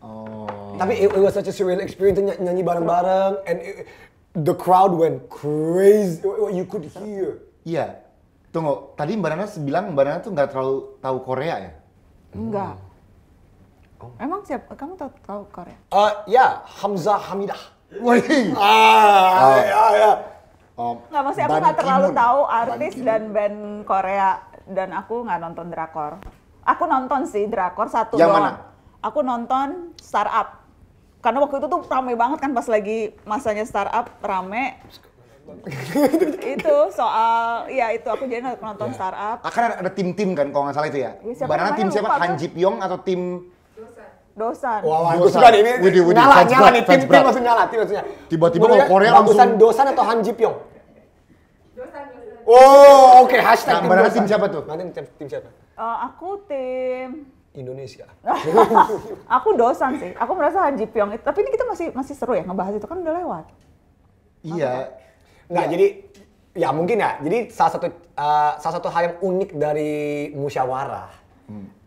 Oh. Tapi it, it was such a surreal experience ny- nyanyi bareng-bareng, and it- the crowd went crazy. What you could hear. Iya. Tunggu, tadi Mbak Nana bilang Mbak Nana tuh nggak terlalu tahu Korea ya? Enggak. Oh. Emang siapa? Kamu tahu tahu Korea? Uh, ya, Hamzah Hamidah. Wih. Ah, ya, ya. Oh, Nggak, maksudnya aku Ban nggak terlalu Ki-moon. tahu Ban artis Ki-moon. dan band Korea dan aku nggak nonton drakor. Aku nonton sih drakor satu Yang doang. mana? Aku nonton Startup. Karena waktu itu tuh rame banget kan pas lagi masanya Startup rame. itu soal ya itu aku jadi nonton Startup. Akan ada, ada tim-tim kan kalau nggak salah itu ya? Iya, Mbak Nana namanya? tim siapa? Han. Ji Pyong atau tim Dosan. Wah, wah, Dosan. gue suka nih, ini Widih, widih, nyala, fans nyala nih, tim, tim nyala, tim maksudnya. Tiba-tiba Menurut kalau Korea bagusan langsung- Dosan atau Han Ji Pyong? Dosan, dosan. Oh, oke, hashtag Nah, Nana Dosan. tim siapa tuh? Nanti tim, tim siapa? Eh, aku tim Indonesia. <laughs> aku dosan sih. Aku merasa Han Ji Pyong itu, tapi ini kita masih masih seru ya ngebahas itu kan udah lewat. Iya. Enggak, jadi ya mungkin ya. Jadi salah satu uh, salah satu hal yang unik dari musyawarah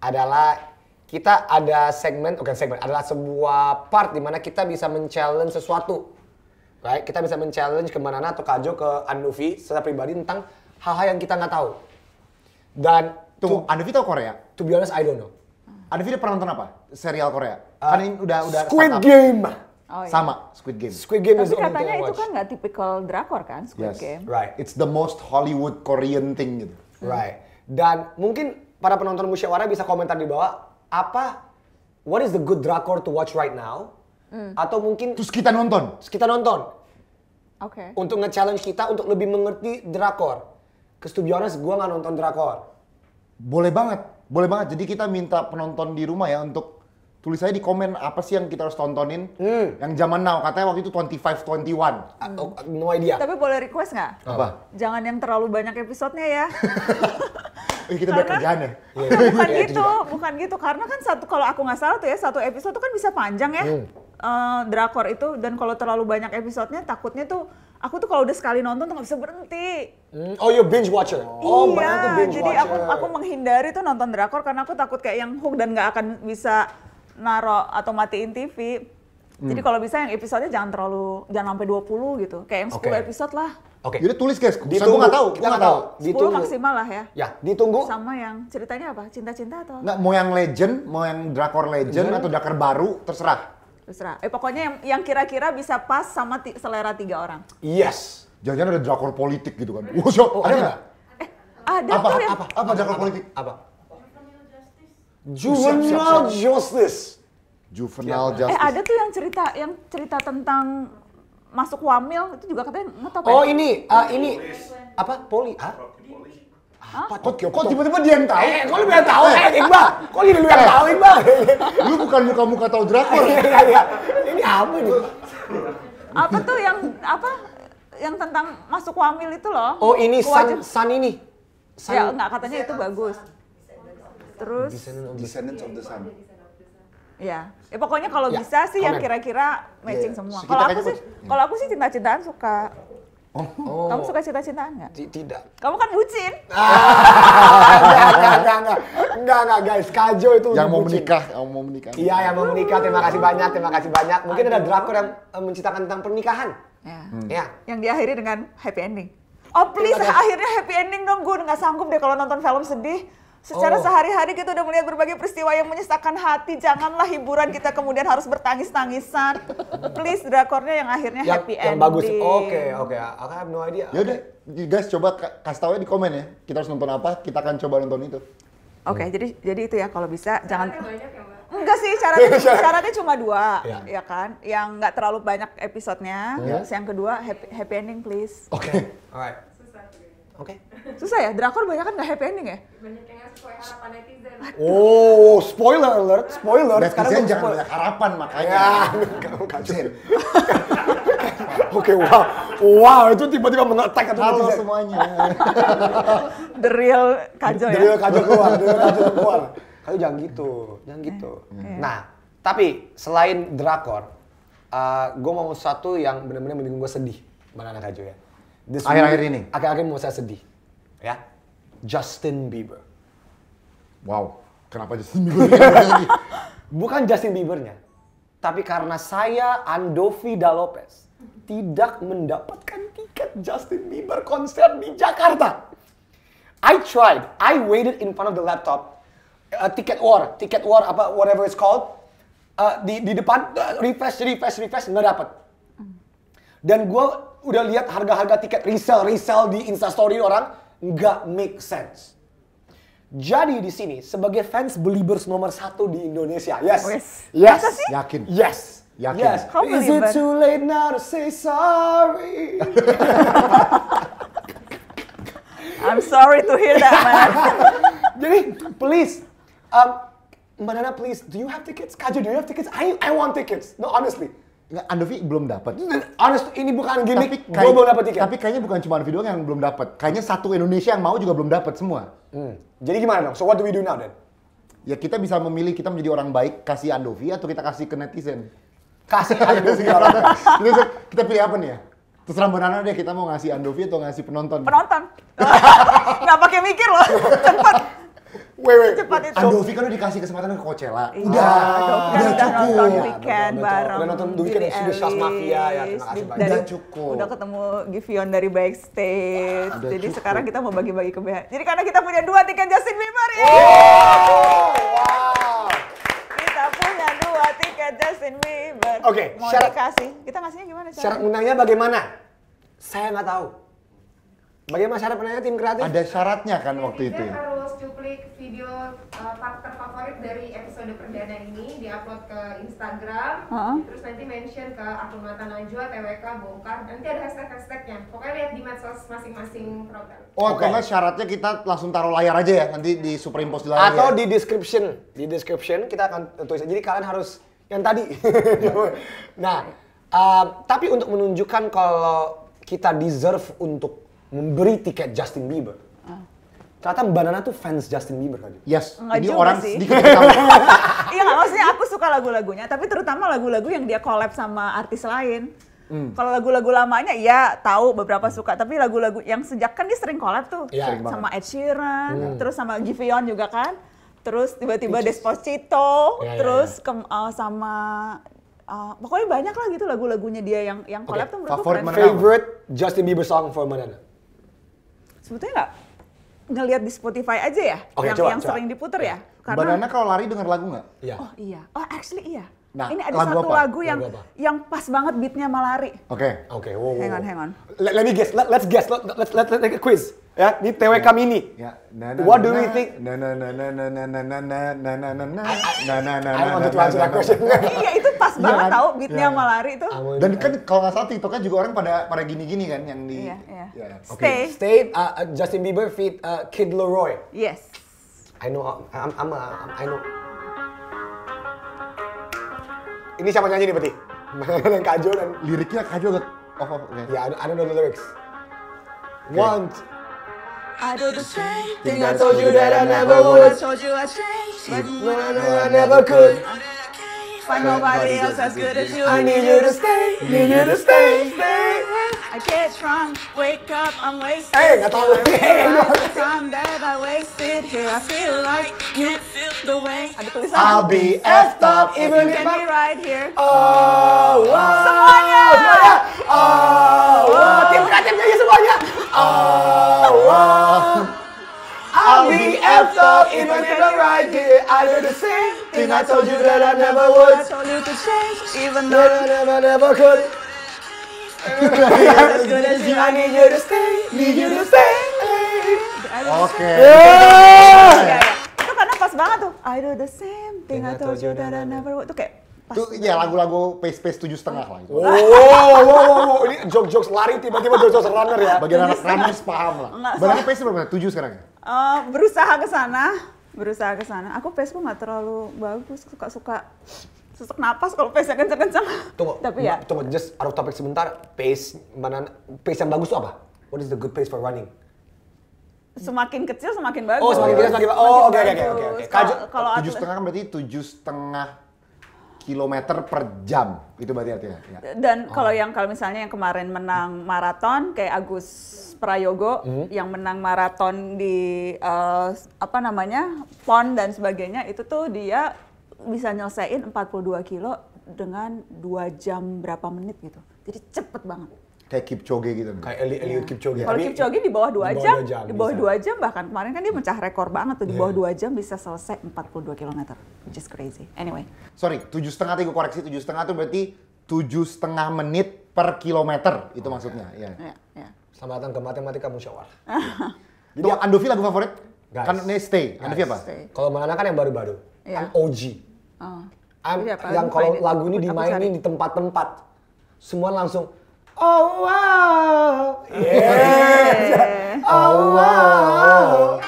adalah kita ada segmen, bukan segmen, adalah sebuah part di mana kita bisa men-challenge sesuatu. Right? Kita bisa men-challenge ke Manana atau Kajo ke Andovi secara pribadi tentang hal-hal yang kita nggak tahu. Dan Tunggu, to, Andovi tahu Korea? to be honest, I don't know. Andovi udah pernah nonton apa? Serial Korea? kan ini udah udah Squid startup. Game. Oh, iya. Sama, Squid Game. Squid Game Tapi is the only thing katanya itu watch. kan nggak tipikal drakor kan, Squid Yes. Game. Right. It's the most Hollywood Korean thing gitu. Right. Dan mungkin para penonton musyawarah bisa komentar di bawah apa what is the good drakor to watch right now? Atau mungkin Terus kita nonton. terus kita nonton Oke. untuk nge-challenge kita untuk lebih mengerti drakor. Cause to be honest, gua nggak nonton drakor. Boleh banget, boleh banget. Jadi kita minta penonton di rumah ya untuk tulis aja di komen apa sih yang kita harus tontonin. Yang zaman now, katanya waktu itu 25, 21. Ah, oh, no idea. Tapi boleh request nggak? Apa? Jangan yang terlalu banyak episodenya ya. <laughs> Eh kita banyak kerjaan ya. <laughs> bukan Iya, itu gitu, bukan gitu. Karena kan satu kalau aku nggak salah tuh ya satu episode tuh kan bisa panjang ya. Hmm. Eh, drakor itu dan kalau terlalu banyak episodenya takutnya tuh aku tuh kalau udah sekali nonton tuh nggak bisa berhenti. Hmm, Oh, you binge watcher. Oh, iya, Mbak tuh binge jadi watcher. aku aku menghindari tuh nonton drakor karena aku takut kayak yang hook dan nggak akan bisa naro atau matiin TV. Jadi Hmm. kalau bisa yang episodenya jangan terlalu jangan sampai 20 gitu. Kayak yang 10 Oke. episode lah. Oke. Jadi tulis guys, saya Ditunggu. gue nggak tahu, Kita gue nggak tahu. 10 Ditunggu. maksimal lah ya. Ya, ditunggu. Sama yang ceritanya apa? Cinta-cinta atau? Nggak, mau yang legend, mau yang drakor legend atau drakor baru, terserah. Terserah. Eh pokoknya yang yang kira-kira bisa pas sama ti- selera tiga orang. Yes. Jangan-jangan ada drakor politik gitu kan. <laughs> Wah, Oh, ada ada nggak? Ada Apa, tuh yang apa, apa drakor politik? Apa? Juvenile Justice. Juvenile eh Justice. ada tuh yang cerita yang cerita tentang masuk wamil itu juga katanya ngetop Oh ya? ini, ah, ini apa? Poli? Ah? Apa? Kok, kok tiba-tiba dia yang tahu? Eh, kok lu yang tahu? Eh, Iqbal, kok lu yang tahu Iqbal? Lu bukan muka-muka tahu drakor. Iya, iya, iya. Ini apa nih? Apa tuh yang apa yang tentang masuk wamil itu loh? Oh ini Sun, Sun ini. Sun. Ya enggak katanya itu bagus. Terus Descendants of the Sun. ya, ya pokoknya kalau Ya, bisa sih yang kira-kira matching Iya, semua. Kalau aku sih, kalau aku sih cinta-cintaan suka. Oh. Kamu suka cinta-cintaan nggak? Ti- Tidak. Kamu kan bucin. enggak, <laughs> enggak, enggak, enggak. Enggak, enggak, guys. Kajo itu Yang mau bucin. menikah, yang mau menikah. Iya, yang mau menikah. Terima kasih banyak, terima kasih banyak. Mungkin ada drakor yang eh, menceritakan tentang pernikahan. Ya. Ya. Yang diakhiri dengan happy ending. Oh please, akhirnya happy ending dong. Gue nggak sanggup deh kalau nonton film sedih. Secara Oh. sehari-hari kita udah melihat berbagai peristiwa yang menyesakan hati. Janganlah hiburan kita kemudian harus bertangis-tangisan. Please, drakornya yang akhirnya yang, happy yang ending. bagus. Oke, oke. I have no idea. Ya udah, guys coba ka- kasih tahu ya di komen ya. Kita harus nonton apa, kita akan coba nonton itu. Oke, jadi jadi itu ya kalau bisa jangan Syaratnya banyak ya mbak. Enggak sih, syaratnya, syaratnya cuma dua, Ya. ya kan? Yang nggak terlalu banyak episodenya. Ya. Terus yang kedua, happy, happy ending please. Oke. <laughs> Alright. Susah. Oke. Susah ya, drakor banyak kan nggak happy ending ya? Banyak yang sesuai harapan netizen. Oh, spoiler alert, spoiler. Sekarang Netizen gua jangan spoil- banyak harapan makanya. Ya, kacau. <laughs> Oke, wow. Wow, itu tiba-tiba mengetek atau Halo netizen. semuanya. <laughs> The real kajo ya. Dari kajo keluar, dari kajo keluar. Kayu jangan gitu, jangan gitu. Iya. Nah, tapi selain drakor, gue mau satu yang benar-benar bikin gue sedih, Banana Kajo ya. This Akhir-akhir ini? Akhir-akhir ini mau saya sedih, ya. Justin Bieber. Wow, kenapa Justin Bieber? <laughs> Bukan Justin Biebernya, tapi karena saya Andovi Da Lopez tidak mendapatkan tiket Justin Bieber konser di Jakarta. I tried, I waited in front of the laptop, uh, ticket war, ticket war apa whatever it's called, uh, di di depan uh, refresh, refresh, refresh nggak dapet. Dan gue udah lihat harga-harga tiket resell, resell di Instastory orang nggak make sense. Jadi di sini sebagai fans Believers nomor satu di Indonesia, yes, yes, Masa sih? Yakin? yes, Yakin? yes. Kau Is it too late now to say sorry? <laughs> I'm sorry to hear that man. <laughs> Jadi please, um, Mbak Nana please, do you have tickets? Kajo, do you have tickets? I I want tickets. No honestly, Nggak, Andovi belum dapat. honest ini bukan gimmick. Gue kayak- belum dapet tiket. Tapi kayaknya bukan cuma Andovi doang yang belum dapat. Kayaknya satu Indonesia yang mau juga belum dapat semua. Hmm. Jadi gimana dong? So what do we do now then? Ya kita bisa memilih kita menjadi orang baik kasih Andovi atau kita kasih ke netizen. Kasih Andovi orang. kita pilih apa nih ya? Terserah Mbak Nana deh kita mau ngasih Andovi atau ngasih penonton. Penonton. <laughs> Nggak pakai mikir loh, <laughs> cepet. Wait, wait. Cepat itu. Andovi kan udah dikasih kesempatan ke Coachella. Iya, Udah, kan udah udah cukup. nonton Ya, weekend betul, bareng. Udah nonton weekend sudah Shaz Mafia, ya, terima kasih banyak. dari- Udah cukup. Udah ketemu Giveon dari backstage. Udah Jadi cukup. sekarang kita mau bagi-bagi ke BH. Jadi karena kita punya dua tiket Justin Bieber ya. wow. Kita punya dua tiket Justin Bieber. Oke, mau syarat- dikasih. Kita ngasihnya gimana Syarat caranya? menangnya bagaimana? Saya nggak tahu. Bagaimana syarat menangnya tim kreatif? Ada syaratnya kan waktu itu. Netizen cuplik video uh, part terfavorit dari episode perdana ini diupload ke Instagram, Heeh. terus nanti mention ke akun Mata Najwa, TWK, Bongkar, nanti ada hashtag-hashtagnya. Pokoknya lihat di medsos masing-masing program. Oh, Oke. atau nggak syaratnya kita langsung taruh layar aja ya, nanti di superimpose di layar Atau ya. di description, di description kita akan tulis. Jadi kalian harus yang tadi. <laughs> nah, uh, tapi untuk menunjukkan kalau kita deserve untuk memberi tiket Justin Bieber. Ternyata Mbak Nana tuh fans Justin Bieber kan? Yes, Nggak jadi juga orang sih. sedikit tahu. <laughs> Iya nggak maksudnya aku suka lagu-lagunya, tapi terutama lagu-lagu yang dia collab sama artis lain. Hmm. Kalau lagu-lagu lamanya iya tahu beberapa suka, tapi lagu-lagu yang sejak kan dia sering collab tuh sering sama Ed Sheeran, terus sama Giveon juga kan, terus tiba-tiba Despacito, iya, terus kem- uh, sama uh, pokoknya banyak lah gitu lagu-lagunya dia yang yang collab tuh menurutku favorit keren. Favorite Justin Bieber song for Mbak Nana? Sebetulnya nggak ngelihat di Spotify aja ya, Oke, yang coba, yang coba. sering diputer ya. Mbak Nana kalau lari denger lagu nggak? Iya. Oh iya, oh actually iya. Nah, Ini ada lagu satu apa? lagu yang Lagu apa? yang pas banget beatnya malari. Oke. Oke, wow, wow, Hang on, hang on. Let, let me guess, let, let's guess, let, let's let, let's take a quiz. Ya, ini TWK mini. Ya. What do we think? Na na na na na na na na na na na na na na na na I want to na na question. iya itu pas Iya banget kan? tahu beatnya Iya. malari itu. Dan kan kalau nggak salah TikToknya juga orang pada pada gini-gini kan yang di Iya, iya. Ya. Stay. Stay, uh, uh, Justin Bieber feat uh, Kid Leroy. Yes. I know, I'm, I'm, a, I know. Ini siapa nyanyi nih berarti? dan Kajo dan Liriknya Kak Oh, oh, oke. ya, I, don't- know the lyrics. One, I do the same thing I told you that I never would. I told you I changed, but no, no, I never could. find nobody else as good as you. I need you to stay, need you to stay, stay. I get drunk, wake up, I'm wasted. Eh, nggak tahu. The time that I wasted here, I feel like you feel the way. I'll be effed up even if I- be right here. Oh, wow. Semuanya. Think I told you that I never would. I told you to change, even That though I never, never could. as <laughs> good as you, I need you to stay, need you to stay. Oke. Ya, ya. Itu karena pas banget tuh. I do the same thing I told you that I never would. Itu kayak pas. Itu ya lagu-lagu pace-pace tujuh setengah lah itu. Wow, wow, wow, wow. Ini jokes-jokes lari tiba-tiba jokes runner ya. Bagian anak runners paham lah. Berarti pace berapa? Tujuh sekarang ya? Eh, berusaha ke sana, berusaha ke sana. Aku pace nggak terlalu bagus, suka-suka sesak napas kalau pace kenceng-kenceng. Tunggu, Tapi ya, tunggu, just out of topic sebentar. Pace mana? Pace yang bagus tuh apa? What is the good pace for running? semakin kecil semakin bagus. Oh, semakin kecil semakin bagus. Oh, oke, oke, oke. Kalau- Tujuh setengah kan berarti tujuh setengah kilometer per jam. Itu berarti artinya. Ya. Dan kalau yang kalau misalnya yang kemarin menang maraton kayak Agus Prayogo Hmm. yang menang maraton di eh, apa namanya pon dan sebagainya itu tuh dia bisa nyelesain 42 kilo dengan dua jam berapa menit gitu. Jadi cepet banget. Kayak Kipchoge gitu. Kayak Eli Eliud Kipchoge. Kalau Tapi Kipchoge di bawah dua di bawah jam, dua jam di bawah bisa. dua jam bahkan kemarin kan dia mecah rekor banget tuh di bawah Iya. dua jam bisa selesai 42 km, which is crazy. Anyway, Sorry, tujuh setengah tadi gue koreksi. Tujuh setengah itu berarti tujuh setengah menit per kilometer. Itu maksudnya. Ya. ya, ya. Selamat datang ke matematika musyawarah. <laughs> Itu Andovi lagu favorit? Guys. Kan ini stay. Andovi apa? Kalau Manana kan yang baru-baru. Iya. I'm OG. Oh. I'm, Jadi yang kalau lagu ini dimainin di tempat-tempat, semua langsung Oh wow, <laughs> yeah. oh, oh wow,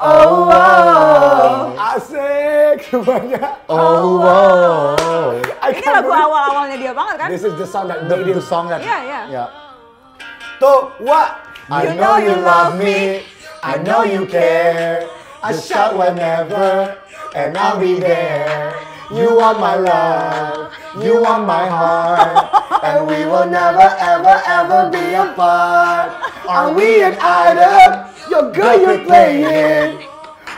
oh, oh wow, asik semuanya. <laughs> Oh, oh wow. I Ini can't lagu believe- awal-awalnya dia banget kan? This is the song that The, made the song that... Iya, iya. Ya. Tuh, what? I know you love me, I know you care. I shout whenever, and I'll be there. You want my love, you want my heart, and we will never, ever, ever be apart. Are we an item? You're good, you're playing.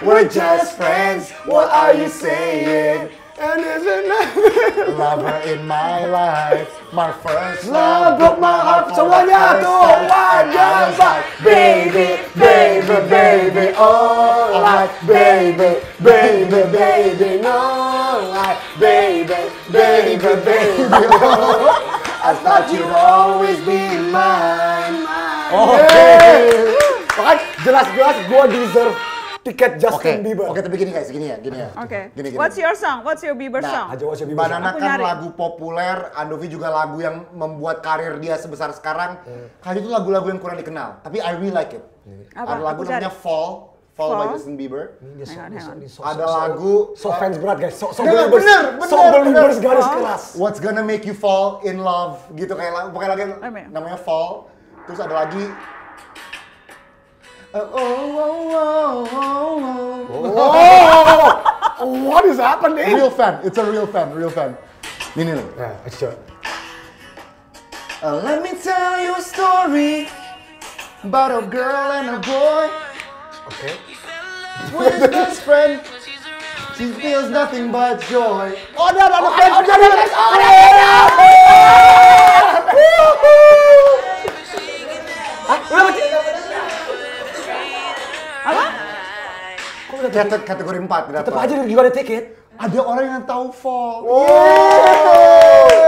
We're just friends. What are you saying? And isn't Lover in my life, my first Love broke my heart. for the Semuanya first tuh, time. one, And I was like, baby, baby, baby, oh, like baby, baby, baby, no, like baby, baby, baby, oh. I thought you'd always be mine. Oke. Makanya jelas-jelas gue deserve tiket Justin Bieber. oke, tapi gini guys, gini ya, gini ya. Oke. Gini, gini. What's your song? What's your Bieber Nah, song? Aja What's Your Bieber Banana Aku kan nyari. lagu populer, Andovi juga lagu yang membuat karir dia sebesar sekarang. Kali itu lagu-lagu yang kurang dikenal, tapi I really like it. Apa? Ada lagu Aku cari. namanya Fall, Fall, by? Justin Bieber. Ini so, Hang on, so, hang on. so, Ada so, so- lagu so fans berat guys, so, so Bener, believers, bener, so bener, believers bener. garis Oh. keras. What's gonna make you fall in love gitu kayak lagu pokoknya lagi ya? namanya Fall. Terus ada lagi oh, oh, oh, oh, oh. Oh, what is happening? Real fan, it's a real fan, real fan. Ini nih. Nah, coba. Uh, let me tell you a story about a girl and a boy. Oke. With his best friend, she feels nothing but joy. Oh, ada, ada, ada fans, ada, ada fans, oh, ada, Hah? Udah mati? Kate- Kategori 4 Tetep aja you got a ticket. Ada orang yang tahu fall.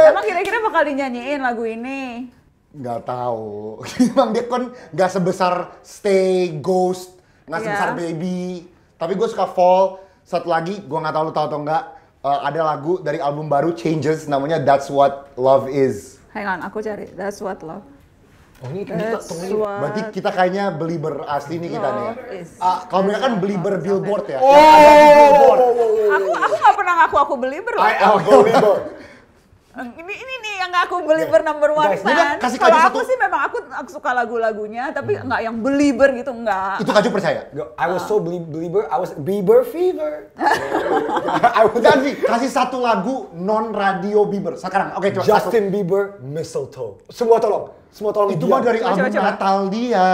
Emang kira-kira bakal dinyanyiin lagu ini? Nggak tahu. <laughs> Emang dia kan nggak sebesar Stay, Ghost, nggak Iya. sebesar Baby. Tapi gue suka Fall. Satu lagi, gue nggak tahu lu tahu atau nggak. eh, ada lagu dari album baru Changes, namanya That's What Love Is. Hang on, aku cari. That's what love. Oh, ini kita tunggu Berarti kita kayaknya belieber asli nih kita nih ya. Ah, kalau mereka kan belieber billboard ya. Oh, Aku aku nggak pernah ngaku aku belieber loh. I am believer. Ini ini nih yang aku belieber number one Guys, ini fan. kan kasih Kalau aku satu- sih memang aku, aku suka lagu-lagunya, tapi nggak yang belieber gitu nggak. Itu Kaju percaya. I was so belie- believer, I was Bieber fever. <laughs> I was kasih satu lagu non radio Bieber. Sekarang, oke coba. satu. Justin Bieber, mistletoe. Semua tolong, semua tolong. Itu mah dari Coba, album coba, coba. Natal dia.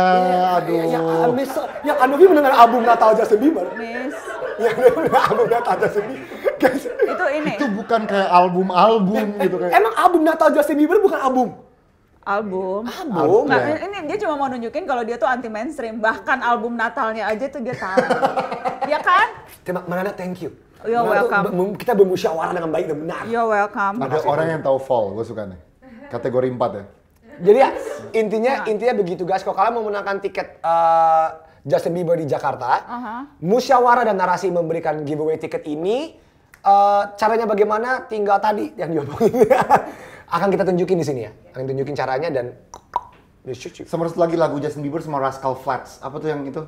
Aduh. Ya, ya, misal, yang Anovi mendengar album Natal Justin Bieber. Miss, Yang mendengar album Natal Justin Bieber. Guys, itu ini Itu bukan kayak album-album gitu kayak. emang album Natal Justin Bieber bukan album? album. Album? Nggak, ya. ini dia cuma mau nunjukin kalau dia tuh anti mainstream. Bahkan album Natalnya aja tuh dia tahu. <laughs> Ya kan? Terima Manana thank you. You're Manana tuh welcome. be- Kita bermusyawarah dengan baik dan benar. You're welcome. Ada orang yang tahu fall, gue suka nih. Kategori 4 ya. Jadi ya intinya intinya begitu guys. Kalau kalian mau menangkan tiket eh, Justin Bieber di Jakarta, Aha. musyawarah dan narasi memberikan giveaway tiket ini eh, caranya bagaimana? Tinggal tadi yang diomongin. <laughs> Akan kita tunjukin di sini ya. Akan tunjukin caranya dan. Sama satu lagi lagu Justin Bieber sama Rascal Flatts. Apa tuh yang itu?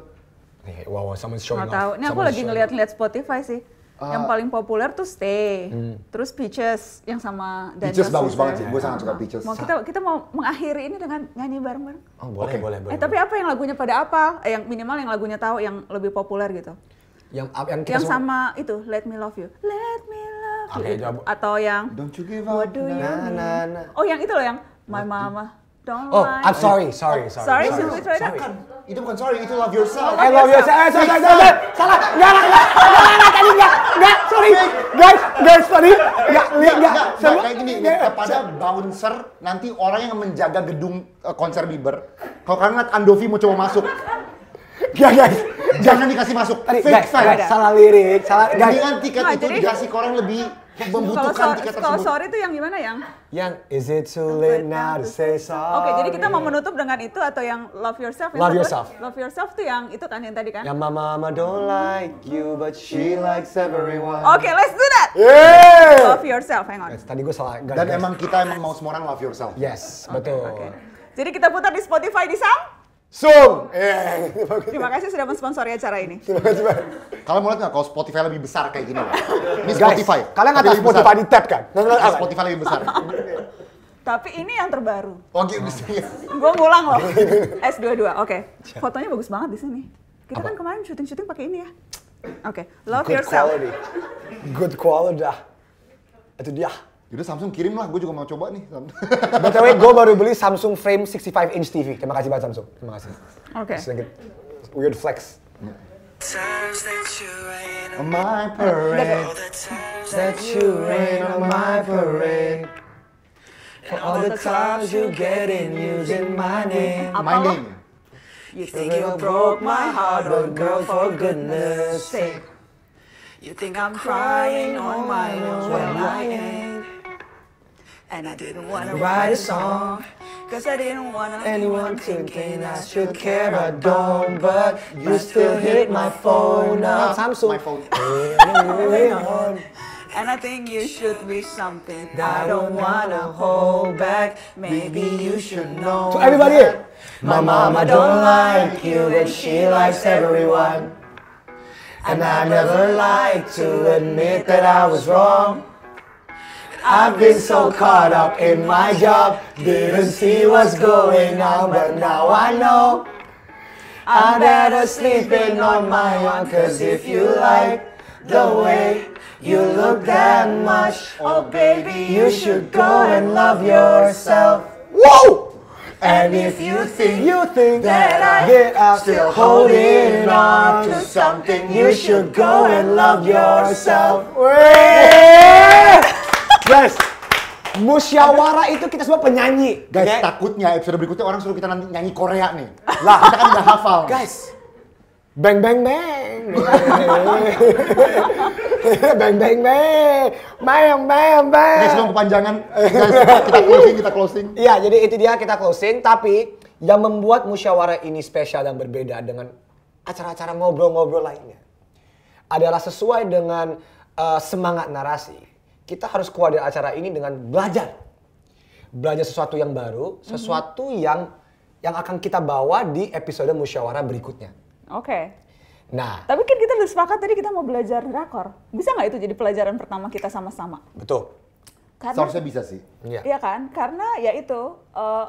Nih, wow, wow, someone's showing Nggak off. tahu. Ini aku lagi ngeliat-ngeliat Spotify sih. Yang paling populer tuh Stay. Terus Peaches yang sama Daniel Peaches bagus Caesar. banget sih, gue sangat suka Peaches. Mau kita kita mau mengakhiri ini dengan nyanyi bareng-bareng. Oh, boleh, Oke. boleh, boleh. Eh tapi apa yang lagunya pada apa? Eh, yang minimal yang lagunya tahu yang lebih populer gitu. yang yang kita yang semua- sama itu Let Me Love You. Let Me Love You. Jawab. Atau yang Don't you give up. What do you Nah, nah, nah. Oh yang itu loh yang My Mama Don't Oh, Lie. I'm sorry, sorry, sorry. Sorry, should we try that? Bukan, itu bukan sorry, itu love yourself. I love you. Eh, salah, salah, salah, salah. Enggak, enggak, enggak, enggak, tadi enggak, enggak, sorry. Guys, guys, sorry. Enggak, Enggak, enggak, kayak gini, kepada bouncer, nanti orang yang menjaga gedung eh, konser Bieber, kalau kalian lihat Andovi mau coba masuk, Enggak, guys. jangan dikasih masuk. Tadi, Fake guys, guys, salah lirik, salah, guys. Mendingan tiket itu dikasih ke orang lebih Kalau membutuhkan so- tiket kalau sorry itu yang gimana yang? Yang is it too late now to say sorry? Oke, jadi kita mau menutup dengan itu atau yang Love Yourself? yang Love Yourself. Love Yourself tuh yang itu kan yang tadi kan? Yang mama mama don't like you but she likes everyone. Oke, let's do that. Yeah. Love Yourself, hang on. Guys, tadi gue salah. Dan guys. emang kita emang mau semua orang love yourself. Yes, betul. Oke. Jadi kita putar di Spotify di Sam. Zoom. Eh, <laughs> bagus. Terima kasih sudah mensponsori acara ini. Terima kasih banyak. Kalian mau lihat nggak kalau Spotify lebih besar kayak gini? Loh. <laughs> Ini Guys, Spotify. kalian nggak tahu lebih Spotify di tab kan? Apa? Spotify lebih besar. <laughs> Tapi ini yang terbaru. Oh gitu. Gue ngulang loh. S22. Oke. Fotonya bagus banget di sini. Kita kan kemarin syuting-syuting pakai ini ya. Oke, love Good yourself. quality. Good quality. Itu dia. Yaudah Samsung kirim lah, gue juga mau coba nih. <laughs> BTW gue baru beli Samsung Frame 65 inch TV. Terima kasih banget Samsung. Terima kasih. Oke. Sedikit weird flex. On My parade. all the times That you rain on my parade. For all the times you get in using my name. My name. You think you broke my heart, but girl, for goodness sake. You think I'm crying on my own when I ain't And I didn't wanna Write a song. Cause I didn't wanna Anyone thinking I should care, I don't, but you still hit my phone up. Samsung. My phone. <laughs> <laughs> And I think you should be something I don't wanna hold back. Maybe you should know. To that everybody, my mama don't like you, but she likes everyone. And I never like to admit that I was wrong. I've been so caught up in my job, didn't see what's going on, but now I know. I'm better sleeping on my own, cause if you like the way you look that much, oh baby, you should go and love yourself. Whoa! And if you think you think that I get out still holding on to something, you should go and love yourself. Guys, musyawarah itu kita semua penyanyi. Guys, Oke? takutnya episode berikutnya orang suruh kita nanti nyanyi Korea nih. Lah, kita kan udah hafal. Guys, bang bang bang, <laughs> bang bang bang, bang bang bang. Guys, sebelum kepanjangan, guys, kita closing, kita closing. Iya, jadi itu dia kita closing. Tapi yang membuat musyawarah ini spesial dan berbeda dengan acara-acara ngobrol-ngobrol lainnya adalah sesuai dengan eh, semangat narasi. Kita harus keluar dari acara ini dengan belajar, belajar sesuatu yang baru, sesuatu yang yang akan kita bawa di episode musyawarah berikutnya. Oke. Nah, Tapi kan kita udah sepakat tadi kita mau belajar drakor. Bisa nggak itu jadi pelajaran pertama kita sama-sama? betul. Karena Seharusnya bisa sih. Iya. Iya kan? Karena ya itu eh,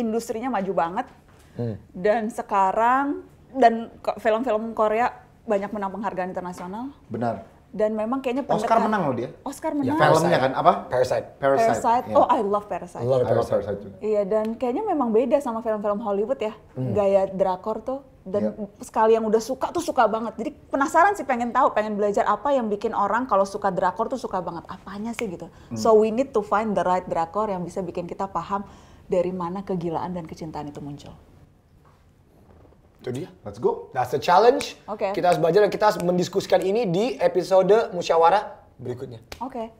industrinya maju banget. Hmm. Dan sekarang dan film-film Korea banyak menang penghargaan internasional Benar. Dan memang kayaknya Oscar pendekat- menang loh dia. Oscar Ya, menang. Filmnya kan apa? Parasite. Parasite. Parasite. Iya. Oh, I love Parasite. Love it, I love Parasite. Parasite juga. Iya dan kayaknya memang beda sama film-film Hollywood ya gaya drakor tuh dan Iya. sekali yang udah suka tuh suka banget jadi penasaran sih pengen tahu pengen belajar apa yang bikin orang kalau suka drakor tuh suka banget apanya sih gitu so we need to find the right drakor yang bisa bikin kita paham dari mana kegilaan dan kecintaan itu muncul Itu dia. Let's go. That's the challenge. Oke. Kita harus belajar dan kita harus mendiskusikan ini di episode musyawarah berikutnya. Oke.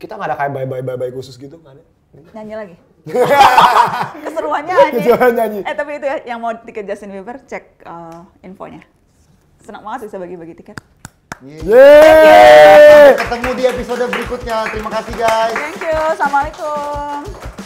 Kita nggak ada kayak bye-bye bye-bye khusus gitu, nggak ada. Nyanyi lagi. <laughs> Keseruannya nyanyi. Keseruan nyanyi. Eh tapi itu ya, yang mau tiket Justin Bieber, cek uh, infonya. Senang banget bisa bagi-bagi tiket. Yeay! Ketemu di episode berikutnya. Terima kasih guys. Thank you. Assalamualaikum.